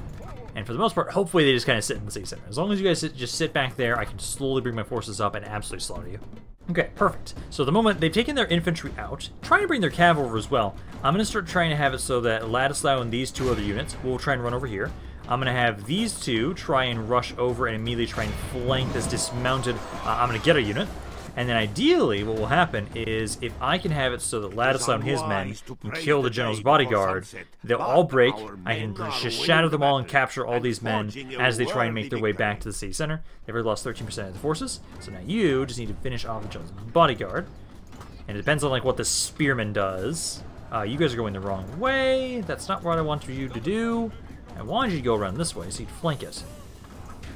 And for the most part, hopefully they just kind of sit in the city center. As long as you guys sit, just sit back there, I can slowly bring my forces up and absolutely slaughter you. Okay, perfect. So the moment they've taken their infantry out, trying to bring their cav over as well. I'm going to start trying to have it so that Ladislao and these two other units will try and run over here. I'm going to have these two try and rush over and immediately try and flank this dismounted. Uh, I'm going to get a unit. And then ideally, what will happen is if I can have it so that Ladislaw and his men can kill the the general's bodyguard, they'll all break. I can just shatter them all and capture all these men as they try and make their way back to the city center. They've already lost 13% of the forces, so now you just need to finish off the general's bodyguard. And it depends on like what the spearman does. Uh, you guys are going the wrong way. That's not what I wanted you to do. I wanted you to go around this way so you'd flank it.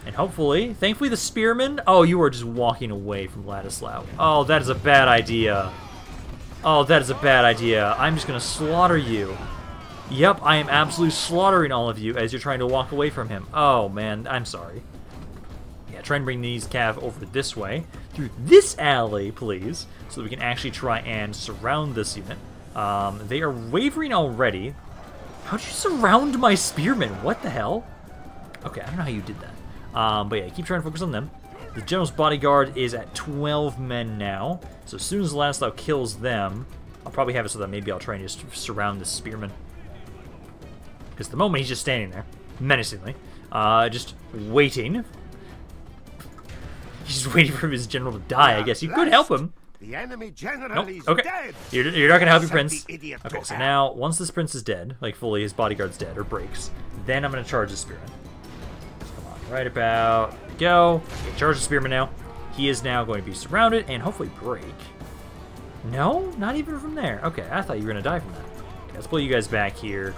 And hopefully, thankfully the spearmen... Oh, you are just walking away from Ladislao. Oh, that is a bad idea. Oh, that is a bad idea. I'm just to slaughter you. Yep, I am absolutely slaughtering all of you as you're trying to walk away from him. Oh, man, I'm sorry. Yeah, try and bring these cav over this way, through this alley, please, so that we can actually try and surround this unit. Um, they are wavering already. How'd you surround my spearmen? What the hell? Okay, I don't know how you did that. Um, but yeah, keep trying to focus on them. The general's bodyguard is at 12 men now, so as soon as Laszlo kills them, I'll probably have it so that maybe I'll try and just surround the spearman. Because the moment he's just standing there, menacingly, uh, just waiting. He's just waiting for his general to die, I guess. You could help him. The enemy general Nope. is Okay. dead. You're, you're not gonna help your prince. Okay, so now once this prince is dead, like fully, his bodyguard's dead or breaks, then I'm gonna charge the spearman. Right about go. Okay, charge the spearman now. He is now going to be surrounded and hopefully break. No, not even from there. Okay, I thought you were gonna die from that. Okay, let's pull you guys back here.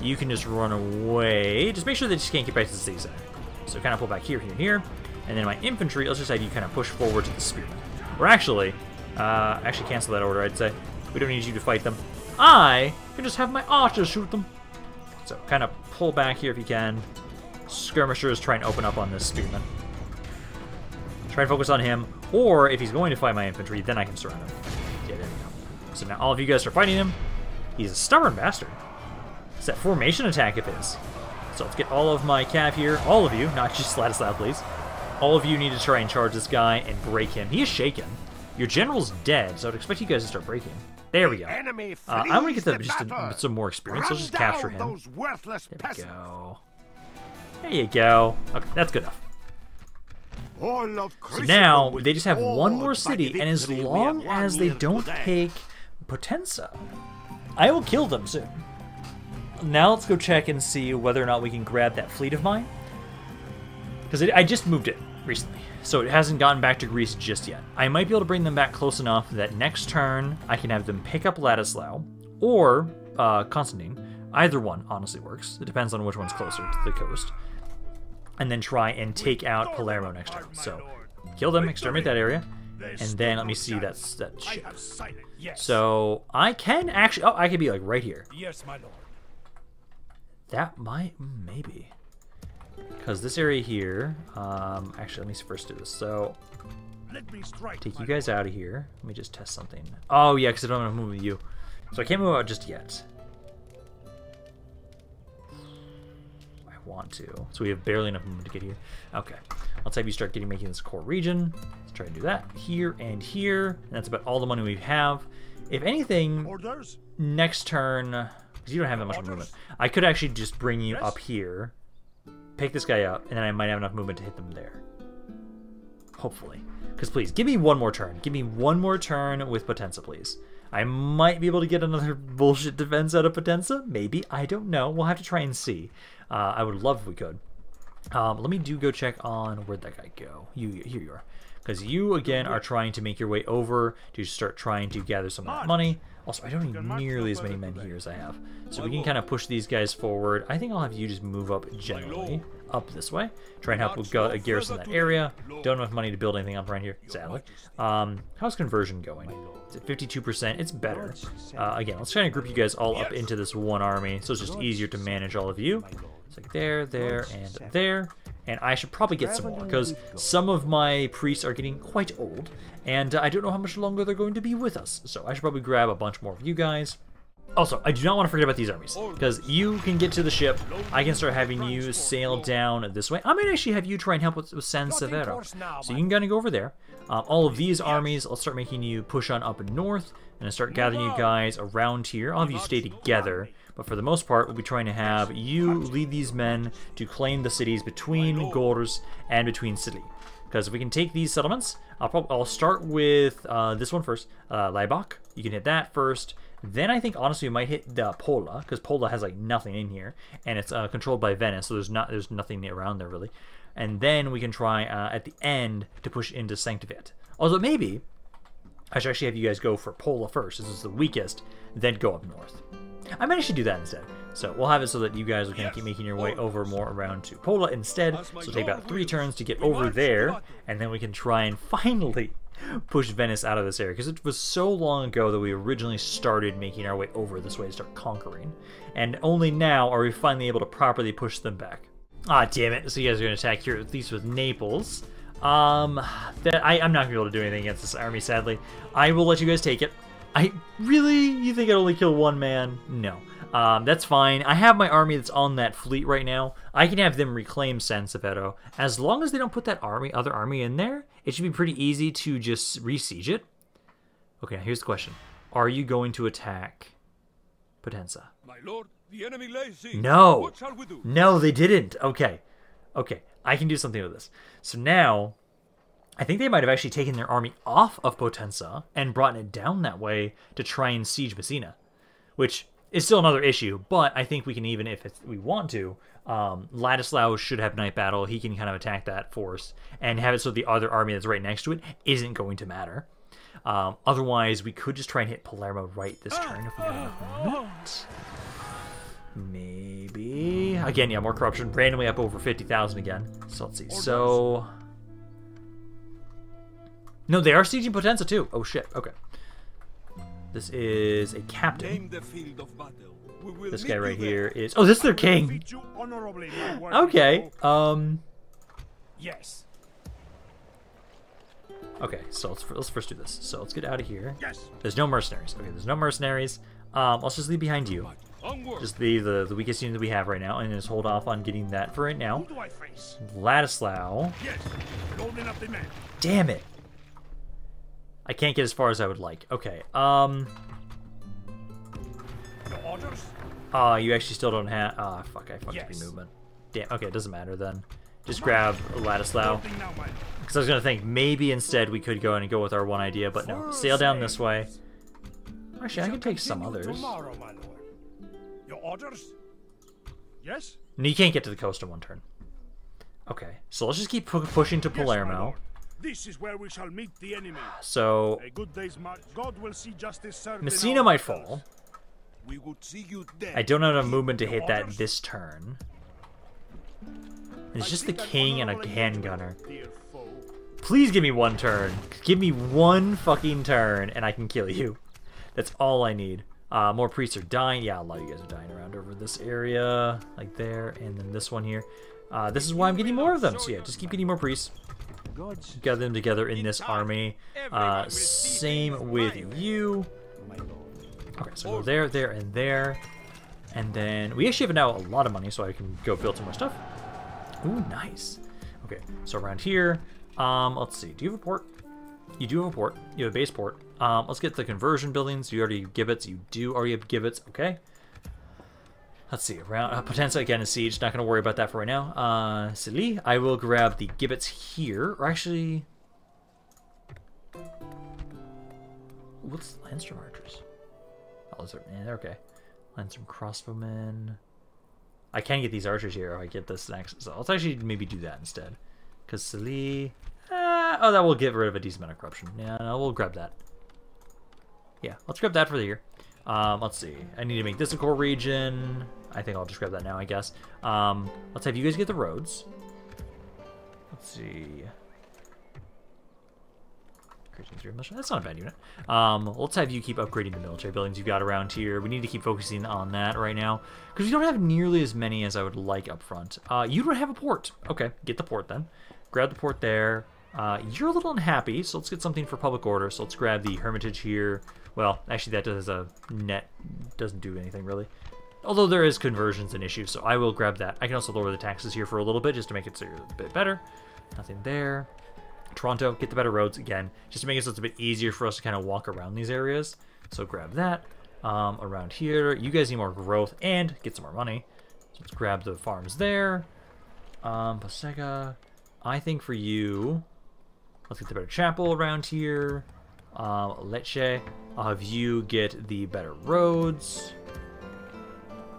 You can just run away. Just make sure they just can't get back to the city center. So kind of pull back here, here, here. And then my infantry, let's just have you kind of push forward to the spearman. Or actually, uh, actually cancel that order, I'd say. We don't need you to fight them. I can just have my archers shoot them. So kind of pull back here if you can. Skirmishers try and open up on this spearman. Try and focus on him. Or if he's going to fight my infantry, then I can surround him. Yeah, there we go. So now all of you guys are fighting him. He's a stubborn bastard. It's that formation attack of his. So let's get all of my cav here. All of you, not just Ladislav, please. All of you need to try and charge this guy and break him. He is shaken. Your general's dead, so I'd expect you guys to start breaking. There we go. Uh, I'm gonna get the, just a, some more experience. Let's just capture him. Those worthless There we peasants. go. There you go. Okay, that's good enough. So now they just have one more city, and as long as they don't take Potenza, I will kill them soon. Now let's go check and see whether or not we can grab that fleet of mine. Because I just moved it recently, so it hasn't gotten back to Greece just yet. I might be able to bring them back close enough that next turn I can have them pick up Ladislao or uh, Constantine. Either one honestly works. It depends on which one's closer to the coast. And then try and take out Palermo next turn. So kill them, exterminate that area, and then let me see that that ship. So I can actually. Oh, I could be like right here. Yes, my lord. That might maybe because this area here. Um, actually, let me first do this. So Let me strike. take you guys out of here. Let me just test something. Oh yeah, because I don't want to move with you, so I can't move out just yet. Want to. So we have barely enough movement to get here. Okay, let's have you start getting making this core region. Let's try to do that here and here. And that's about all the money we have. If anything, Orders. next turn, because you don't have that much movement, I could actually just bring you up here, pick this guy up, and then I might have enough movement to hit them there. Hopefully. Because please, give me one more turn. Give me one more turn with Potenza, please. I might be able to get another bullshit defense out of Potenza. Maybe. I don't know. We'll have to try and see. Uh, I would love if we could. Um, let me do go check on where'd that guy go. You here you are, because you again are trying to make your way over to start trying to gather some of that money. Also, I don't need nearly as many men here as I have, so we can kind of push these guys forward. I think I'll have you just move up generally up this way, try and help with go- garrison that area. Don't have money to build anything up right here, sadly. Um, how's conversion going? It's at 52%. It's better. Uh, again, let's try and group you guys all up into this one army, so it's just easier to manage all of you. It's like there, there, and there. And I should probably get some more, because some of my priests are getting quite old, and uh, I don't know how much longer they're going to be with us. So I should probably grab a bunch more of you guys. Also, I do not want to forget about these armies, because you can get to the ship. I can start having you sail down this way. I might actually have you try and help with, with San Severo. So you can kind of go over there. Um, all of these armies, I'll start making you push on up north, and I'll start gathering you guys around here. I'll have you stay together, but for the most part, we'll be trying to have you lead these men to claim the cities between Gorz and between Sicily. Because if we can take these settlements, I'll probably I'll start with uh, this one first, uh, Laibach. You can hit that first. Then I think honestly we might hit the Pola because Pola has like nothing in here, and it's uh, controlled by Venice, so there's not there's nothing around there really. And then we can try uh, at the end to push into Sankt Veit. Although maybe I should actually have you guys go for Pola first. This is the weakest, then go up north. I might actually do that instead. So we'll have it so that you guys will kind of keep making your way over more around to Pola instead. So take about three turns to get over there, and then we can try and finally push Venice out of this area because it was so long ago that we originally started making our way over this way to start conquering, and only now are we finally able to properly push them back. Ah, damn it! So you guys are going to attack here, at least with Naples. Um, that I, I'm not gonna be able to do anything against this army, sadly. I will let you guys take it. I really, you think I'd only kill one man? No. Um, that's fine. I have my army that's on that fleet right now. I can have them reclaim San Severo. As long as they don't put that army, other army in there, it should be pretty easy to just re-siege it. Okay, here's the question: Are you going to attack Potenza? My lord, the enemy lays. No. What shall we do? No, they didn't. Okay. Okay. I can do something with this. So now, I think they might have actually taken their army off of Potenza and brought it down that way to try and siege Messina, which is still another issue. But I think we can even, if we want to, um, Ladislao should have night battle. He can kind of attack that force and have it so the other army that's right next to it isn't going to matter. Um, otherwise, we could just try and hit Palermo right this turn if we have enough. Maybe. Again, yeah, more corruption. Randomly up over 50,000 again. So let's see. So. No, they are sieging Potenza too. Oh shit. Okay. This is a captain. Name the field of battle. We will This guy right here is. Oh, this is their king. Treat you honorably, my worthy Okay. Um. Yes. Okay. So let's let's first do this. So let's get out of here. Yes. There's no mercenaries. Okay. There's no mercenaries. Um. Let's just leave behind you. Just the the, the weakest unit that we have right now, and just hold off on getting that for right now. Who do I face? Ladislao. Yes. Up the men. Damn it. I can't get as far as I would like. Okay. Um. Orders? Uh, you actually still don't have. Ah, fuck! I fucked up Yes. your movement. Damn. Okay, it doesn't matter then. Just grab Ladislao. Loading now, my lord. Because I was gonna think maybe instead we could go in and go with our one idea, but no. Sail down this way. Actually, I can take some others. Tomorrow, my lord. Your orders? Yes? No, you can't get to the coast in one turn. Okay, so let's just keep pu- pushing to Palermo. This is where we shall meet the enemy. So A good day's march. God will see justice served. Messina might fall. We would see you dead. I don't have enough movement to hit that this turn. It's just the king and a handgunner. engagement, dear foe. Please give me one turn. Give me one fucking turn, and I can kill you. That's all I need. Uh, more priests are dying. Yeah, a lot of you guys are dying around over this area, like there, and then this one here. Uh, this is why I'm getting more of them. So yeah, just keep getting more priests. Gather them together in this army. Uh, same with you. Okay, so go there, there, and there. And then we actually have now a lot of money, so I can go build some more stuff. Ooh, nice. Okay, so around here, um, let's see. Do you have a port? You do have a port. You have a base port. Um, let's get the conversion buildings. You already have gibbets. You do already have gibbets. Okay. Let's see. Around uh, Potenza again is siege. Not gonna worry about that for right now. Uh, Sili, I will grab the gibbets here, or actually, what's Landstrom archers? Oh, is there, yeah, they're okay. Landstrom crossbowmen. I can get these archers here. If I get this next, so let's actually maybe do that instead. Because Sali, uh, oh, that will get rid of a decent amount of corruption. Yeah, no, we'll grab that. Yeah, let's grab that for the year. Um, let's see. I need to make this a core region. I think I'll just grab that now, I guess. Um, let's have you guys get the roads. Let's see. That's not a bad unit. Um, let's have you keep upgrading the military buildings you've got around here. We need to keep focusing on that right now because we don't have nearly as many as I would like up front. Uh, you don't have a port. Okay, get the port then. Grab the port there. Uh, you're a little unhappy, so let's get something for public order. So let's grab the Hermitage here. Well, actually, that does a net doesn't do anything really. Although there is conversions an issue, so I will grab that. I can also lower the taxes here for a little bit just to make it so a bit better. Nothing there. Taranto, get the better roads again, just to make it so it's a bit easier for us to kind of walk around these areas. So grab that. Um, around here, you guys need more growth and get some more money. So let's grab the farms there. Um, Pasega, I think for you, let's get the better chapel around here. Um, Lecce, I'll have you get the better roads.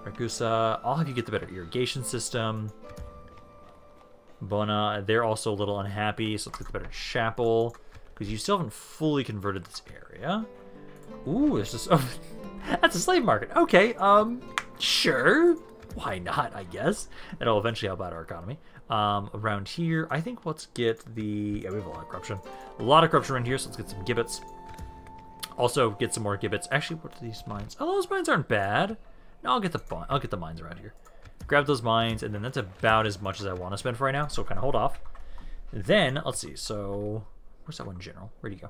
Ragusa, I'll have you get the better irrigation system. Bona, they're also a little unhappy, so let's get the better chapel. Because you still haven't fully converted this area. Ooh, there's just... Oh, that's a slave market. Okay, um... Sure. Why not, I guess. It'll eventually help out our economy. Um, around here, I think let's get the... Yeah, we have a lot of corruption. A lot of corruption around here, so let's get some gibbets. Also, get some more gibbets. Actually, what are these mines? Oh, those mines aren't bad. No, I'll get the I'll get the mines around here. Grab those mines, and then that's about as much as I want to spend for right now, so kind of hold off. Then, let's see, so... Where's that one general? Where'd he go?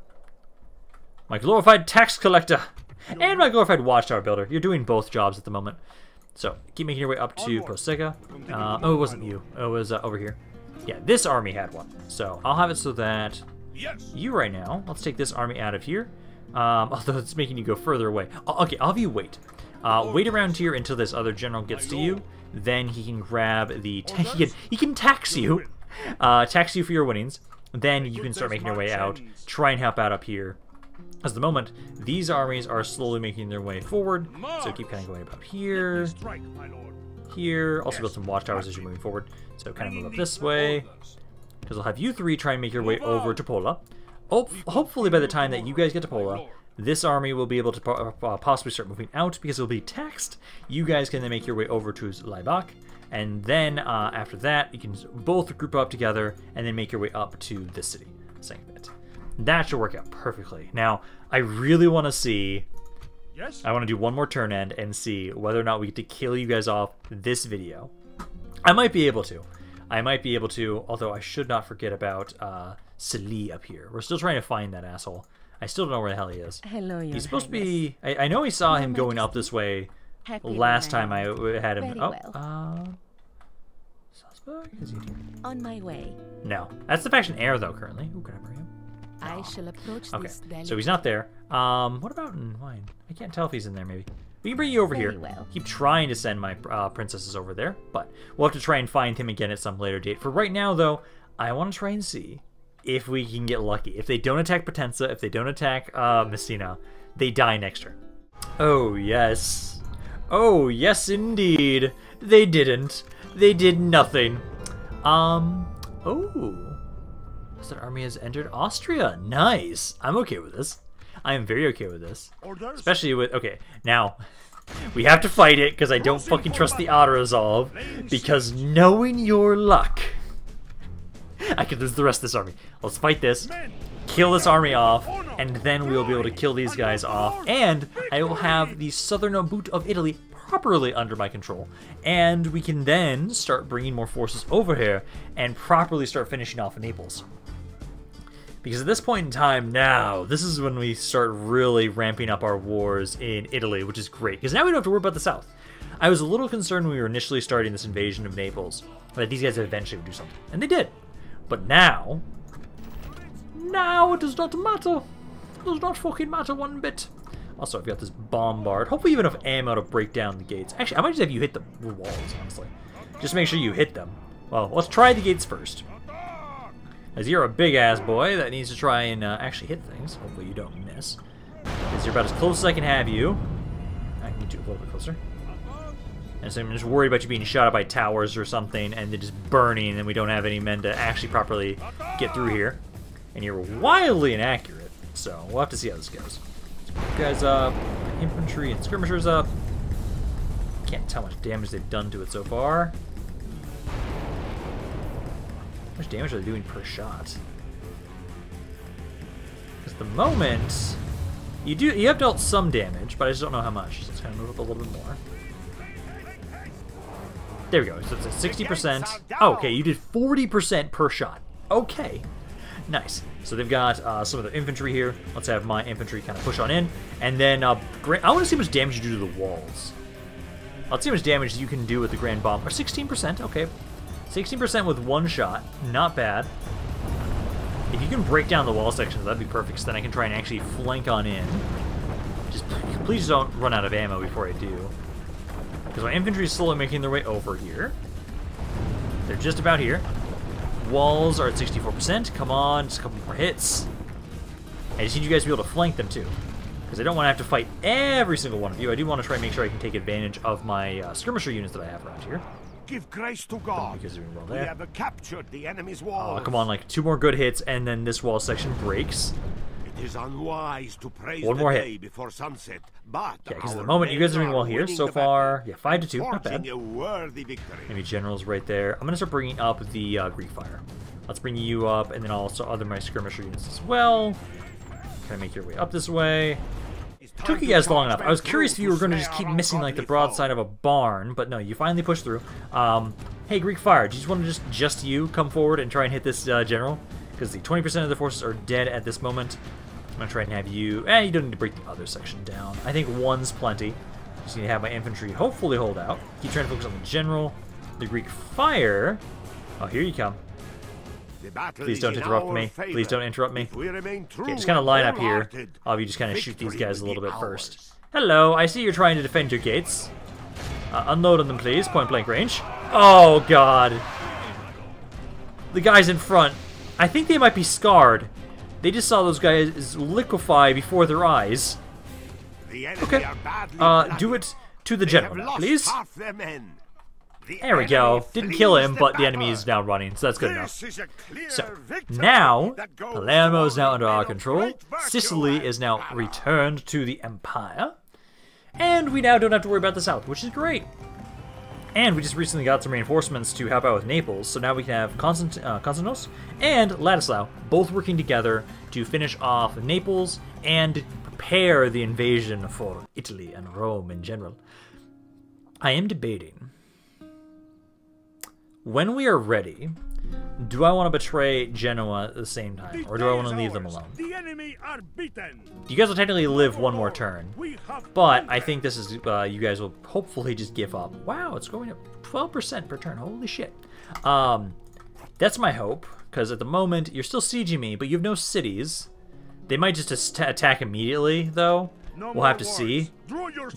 My glorified tax collector! And my glorified watchtower builder. You're doing both jobs at the moment. So, keep making your way up to Onward. Posega. Uh, oh, it wasn't you. It was uh, over here. Yeah, this army had one. So, I'll have it so that Yes. you right now, let's take this army out of here. Um, although it's making you go further away. Oh, okay, I'll have you wait. Uh, wait around here until this other general gets to you. Then he can grab the... Ta- he, can, he can tax you. Uh, tax you for your winnings. Then you can start making your way out. Try and help out up here. As the moment, these armies are slowly making their way forward. So keep kind of going about here, Strike, my lord. here. Also build some watchtowers as you're moving forward. So kind of move up this way. Because I'll have you three try and make your way over to Pola. Hopefully by the time that you guys get to Pola, this army will be able to uh, possibly start moving out because it'll be taxed. You guys can then make your way over to Laibach. And then uh, after that, you can both group up together and then make your way up to this city, Sankt Veit. That should work out perfectly. Now, I really want to see Yes. I want to do one more turn end and see whether or not we get to kill you guys off this video. I might be able to. I might be able to, although I should not forget about uh, Sali up here. We're still trying to find that asshole. I still don't know where the hell he is. Hello, Your He's supposed to be. I, I know we saw him going up this way Happily, last time I had him. Very oh, well. uh. Salzburg? Is he here? On my way. No. That's the faction heir, though, currently. Ooh, can I bring him? I shall approach Okay, so he's not there. Um, what about in wine? I can't tell if he's in there. Maybe we can bring you over Very here. well. Keep trying to send my uh, princesses over there, but we'll have to try and find him again at some later date. For right now, though, I want to try and see if we can get lucky. If they don't attack Potenza, if they don't attack uh, Messina, they die next turn. Oh yes, oh yes, indeed. They didn't. They did nothing. Um. Oh. That army has entered Austria. Nice. I'm okay with this. I am very okay with this. Especially with okay, now we have to fight it because I don't fucking trust the auto resolve. Because knowing your luck, I could lose the rest of this army. Let's fight this, kill this army off, and then we'll be able to kill these guys off. And I will have the southern boot of Italy properly under my control, and we can then start bringing more forces over here and properly start finishing off Naples. Because at this point in time now, this is when we start really ramping up our wars in Italy, which is great. Because now we don't have to worry about the south. I was a little concerned when we were initially starting this invasion of Naples that these guys eventually would do something. And they did. But now, now it does not matter. It does not fucking matter one bit. Also, I've got this bombard. Hopefully you have enough ammo to break down the gates. Actually, I might just have you hit the walls, honestly. Just make sure you hit them. Well, let's try the gates first. As you're a big ass boy that needs to try and uh, actually hit things. Hopefully you don't miss. Because you're about as close as I can have you. I need you a little bit closer. And so I'm just worried about you being shot at by towers or something and then just burning and we don't have any men to actually properly get through here. And you're wildly inaccurate. So we'll have to see how this goes. Guys up. Infantry and skirmishers up. Can't tell how much damage they've done to it so far. How much damage are they doing per shot? Because the moment you do, you have dealt some damage, but I just don't know how much. So let's kind of move up a little bit more. There we go. So it's at 60%. Oh, okay, you did 40% per shot. Okay, nice. So they've got uh, some of their infantry here. Let's have my infantry kind of push on in, and then uh, I want to see how much damage you do to the walls. Let's see how much damage you can do with the grand bomb. Or 16%. Okay, 16% with one shot, not bad. If you can break down the wall sections, that'd be perfect, so then I can try and actually flank on in. Just please don't run out of ammo before I do. Because my infantry is slowly making their way over here. They're just about here. Walls are at 64%. Come on, just a couple more hits. I just need you guys to be able to flank them too. Because I don't want to have to fight every single one of you. I do want to try and make sure I can take advantage of my uh, skirmisher units that I have around here. Give grace to God. Because doing well We have captured the enemy's Oh, wall. come on, like two more good hits, and then this wall section breaks. It is unwise to praise One the more hit. before sunset, but Yeah, 'cause at the moment you guys are doing well here so far. Yeah, five to two, not bad. a worthy victory. Maybe generals right there. I'm gonna start bringing up the uh, Greek fire. Let's bring you up, and then also other my skirmisher units as well. Kind of make your way up this way. Time Took you guys long enough. I was curious if you were going to just keep missing like the broadside of a barn, but no, you finally pushed through. Um, hey, Greek fire, do you just want to just just you come forward and try and hit this uh, general? Because the 20% of the forces are dead at this moment. I'm gonna try and have you. Eh, you don't need to break the other section down. I think one's plenty. Just need to have my infantry hopefully hold out. Keep trying to focus on the general. The Greek fire. Oh, here you come. Please don't interrupt me. favor. Please don't interrupt me. If we remain true Okay, just kind of line up here. of you just kind of shoot these guys a little bit first. Hello, I see you're trying to defend your gates. Uh, unload on them, please. Point blank range. Oh, God. The guys in front. I think they might be scarred. They just saw those guys liquefy before their eyes. The Okay. Uh, do it to the They general have now, lost please. Half their men. The There we go. Didn't kill him, but the enemy is now running, so that's good enough. So now Palermo is now under our control. Sicily is now returned to the Empire, and we now don't have to worry about the South, which is great. And we just recently got some reinforcements to help out with Naples, so now we can have Constant, uh, Constantinos and Ladislao both working together to finish off Naples and prepare the invasion for Italy and Rome in general. I am debating when we are ready. Do I want to betray Genoa at the same time, or do I want to leave them alone? The enemy are beaten. You guys will technically live one more turn, but I think this is uh, you guys will hopefully just give up. Wow, it's going up 12% per turn. Holy shit. Um, that's my hope, because at the moment you're still sieging me, but you have no cities. They might just attack immediately, though. No we'll have to see.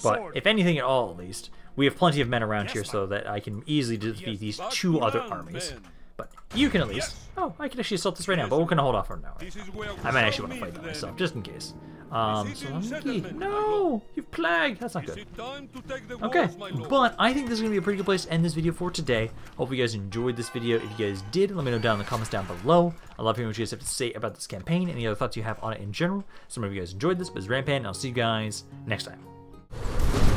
But if anything at all, at least, we have plenty of men around here so that I can easily defeat Yes, these two other armies. men. But you can at least. Yes. Oh, I can actually assault this right now, but we're gonna hold off for now. This is where we I might actually want to fight them then. myself, just in case. Um, Is so it in I'm settlement, my no, you've plagued. That's not good. it time to take the Okay, walls, my lord? but I think this is going to be a pretty good place to end this video for today. Hope you guys enjoyed this video. If you guys did, let me know down in the comments down below. I love hearing what you guys have to say about this campaign, any other thoughts you have on it in general. Some of you guys enjoyed this, but it's Rampaned, and I'll see you guys next time.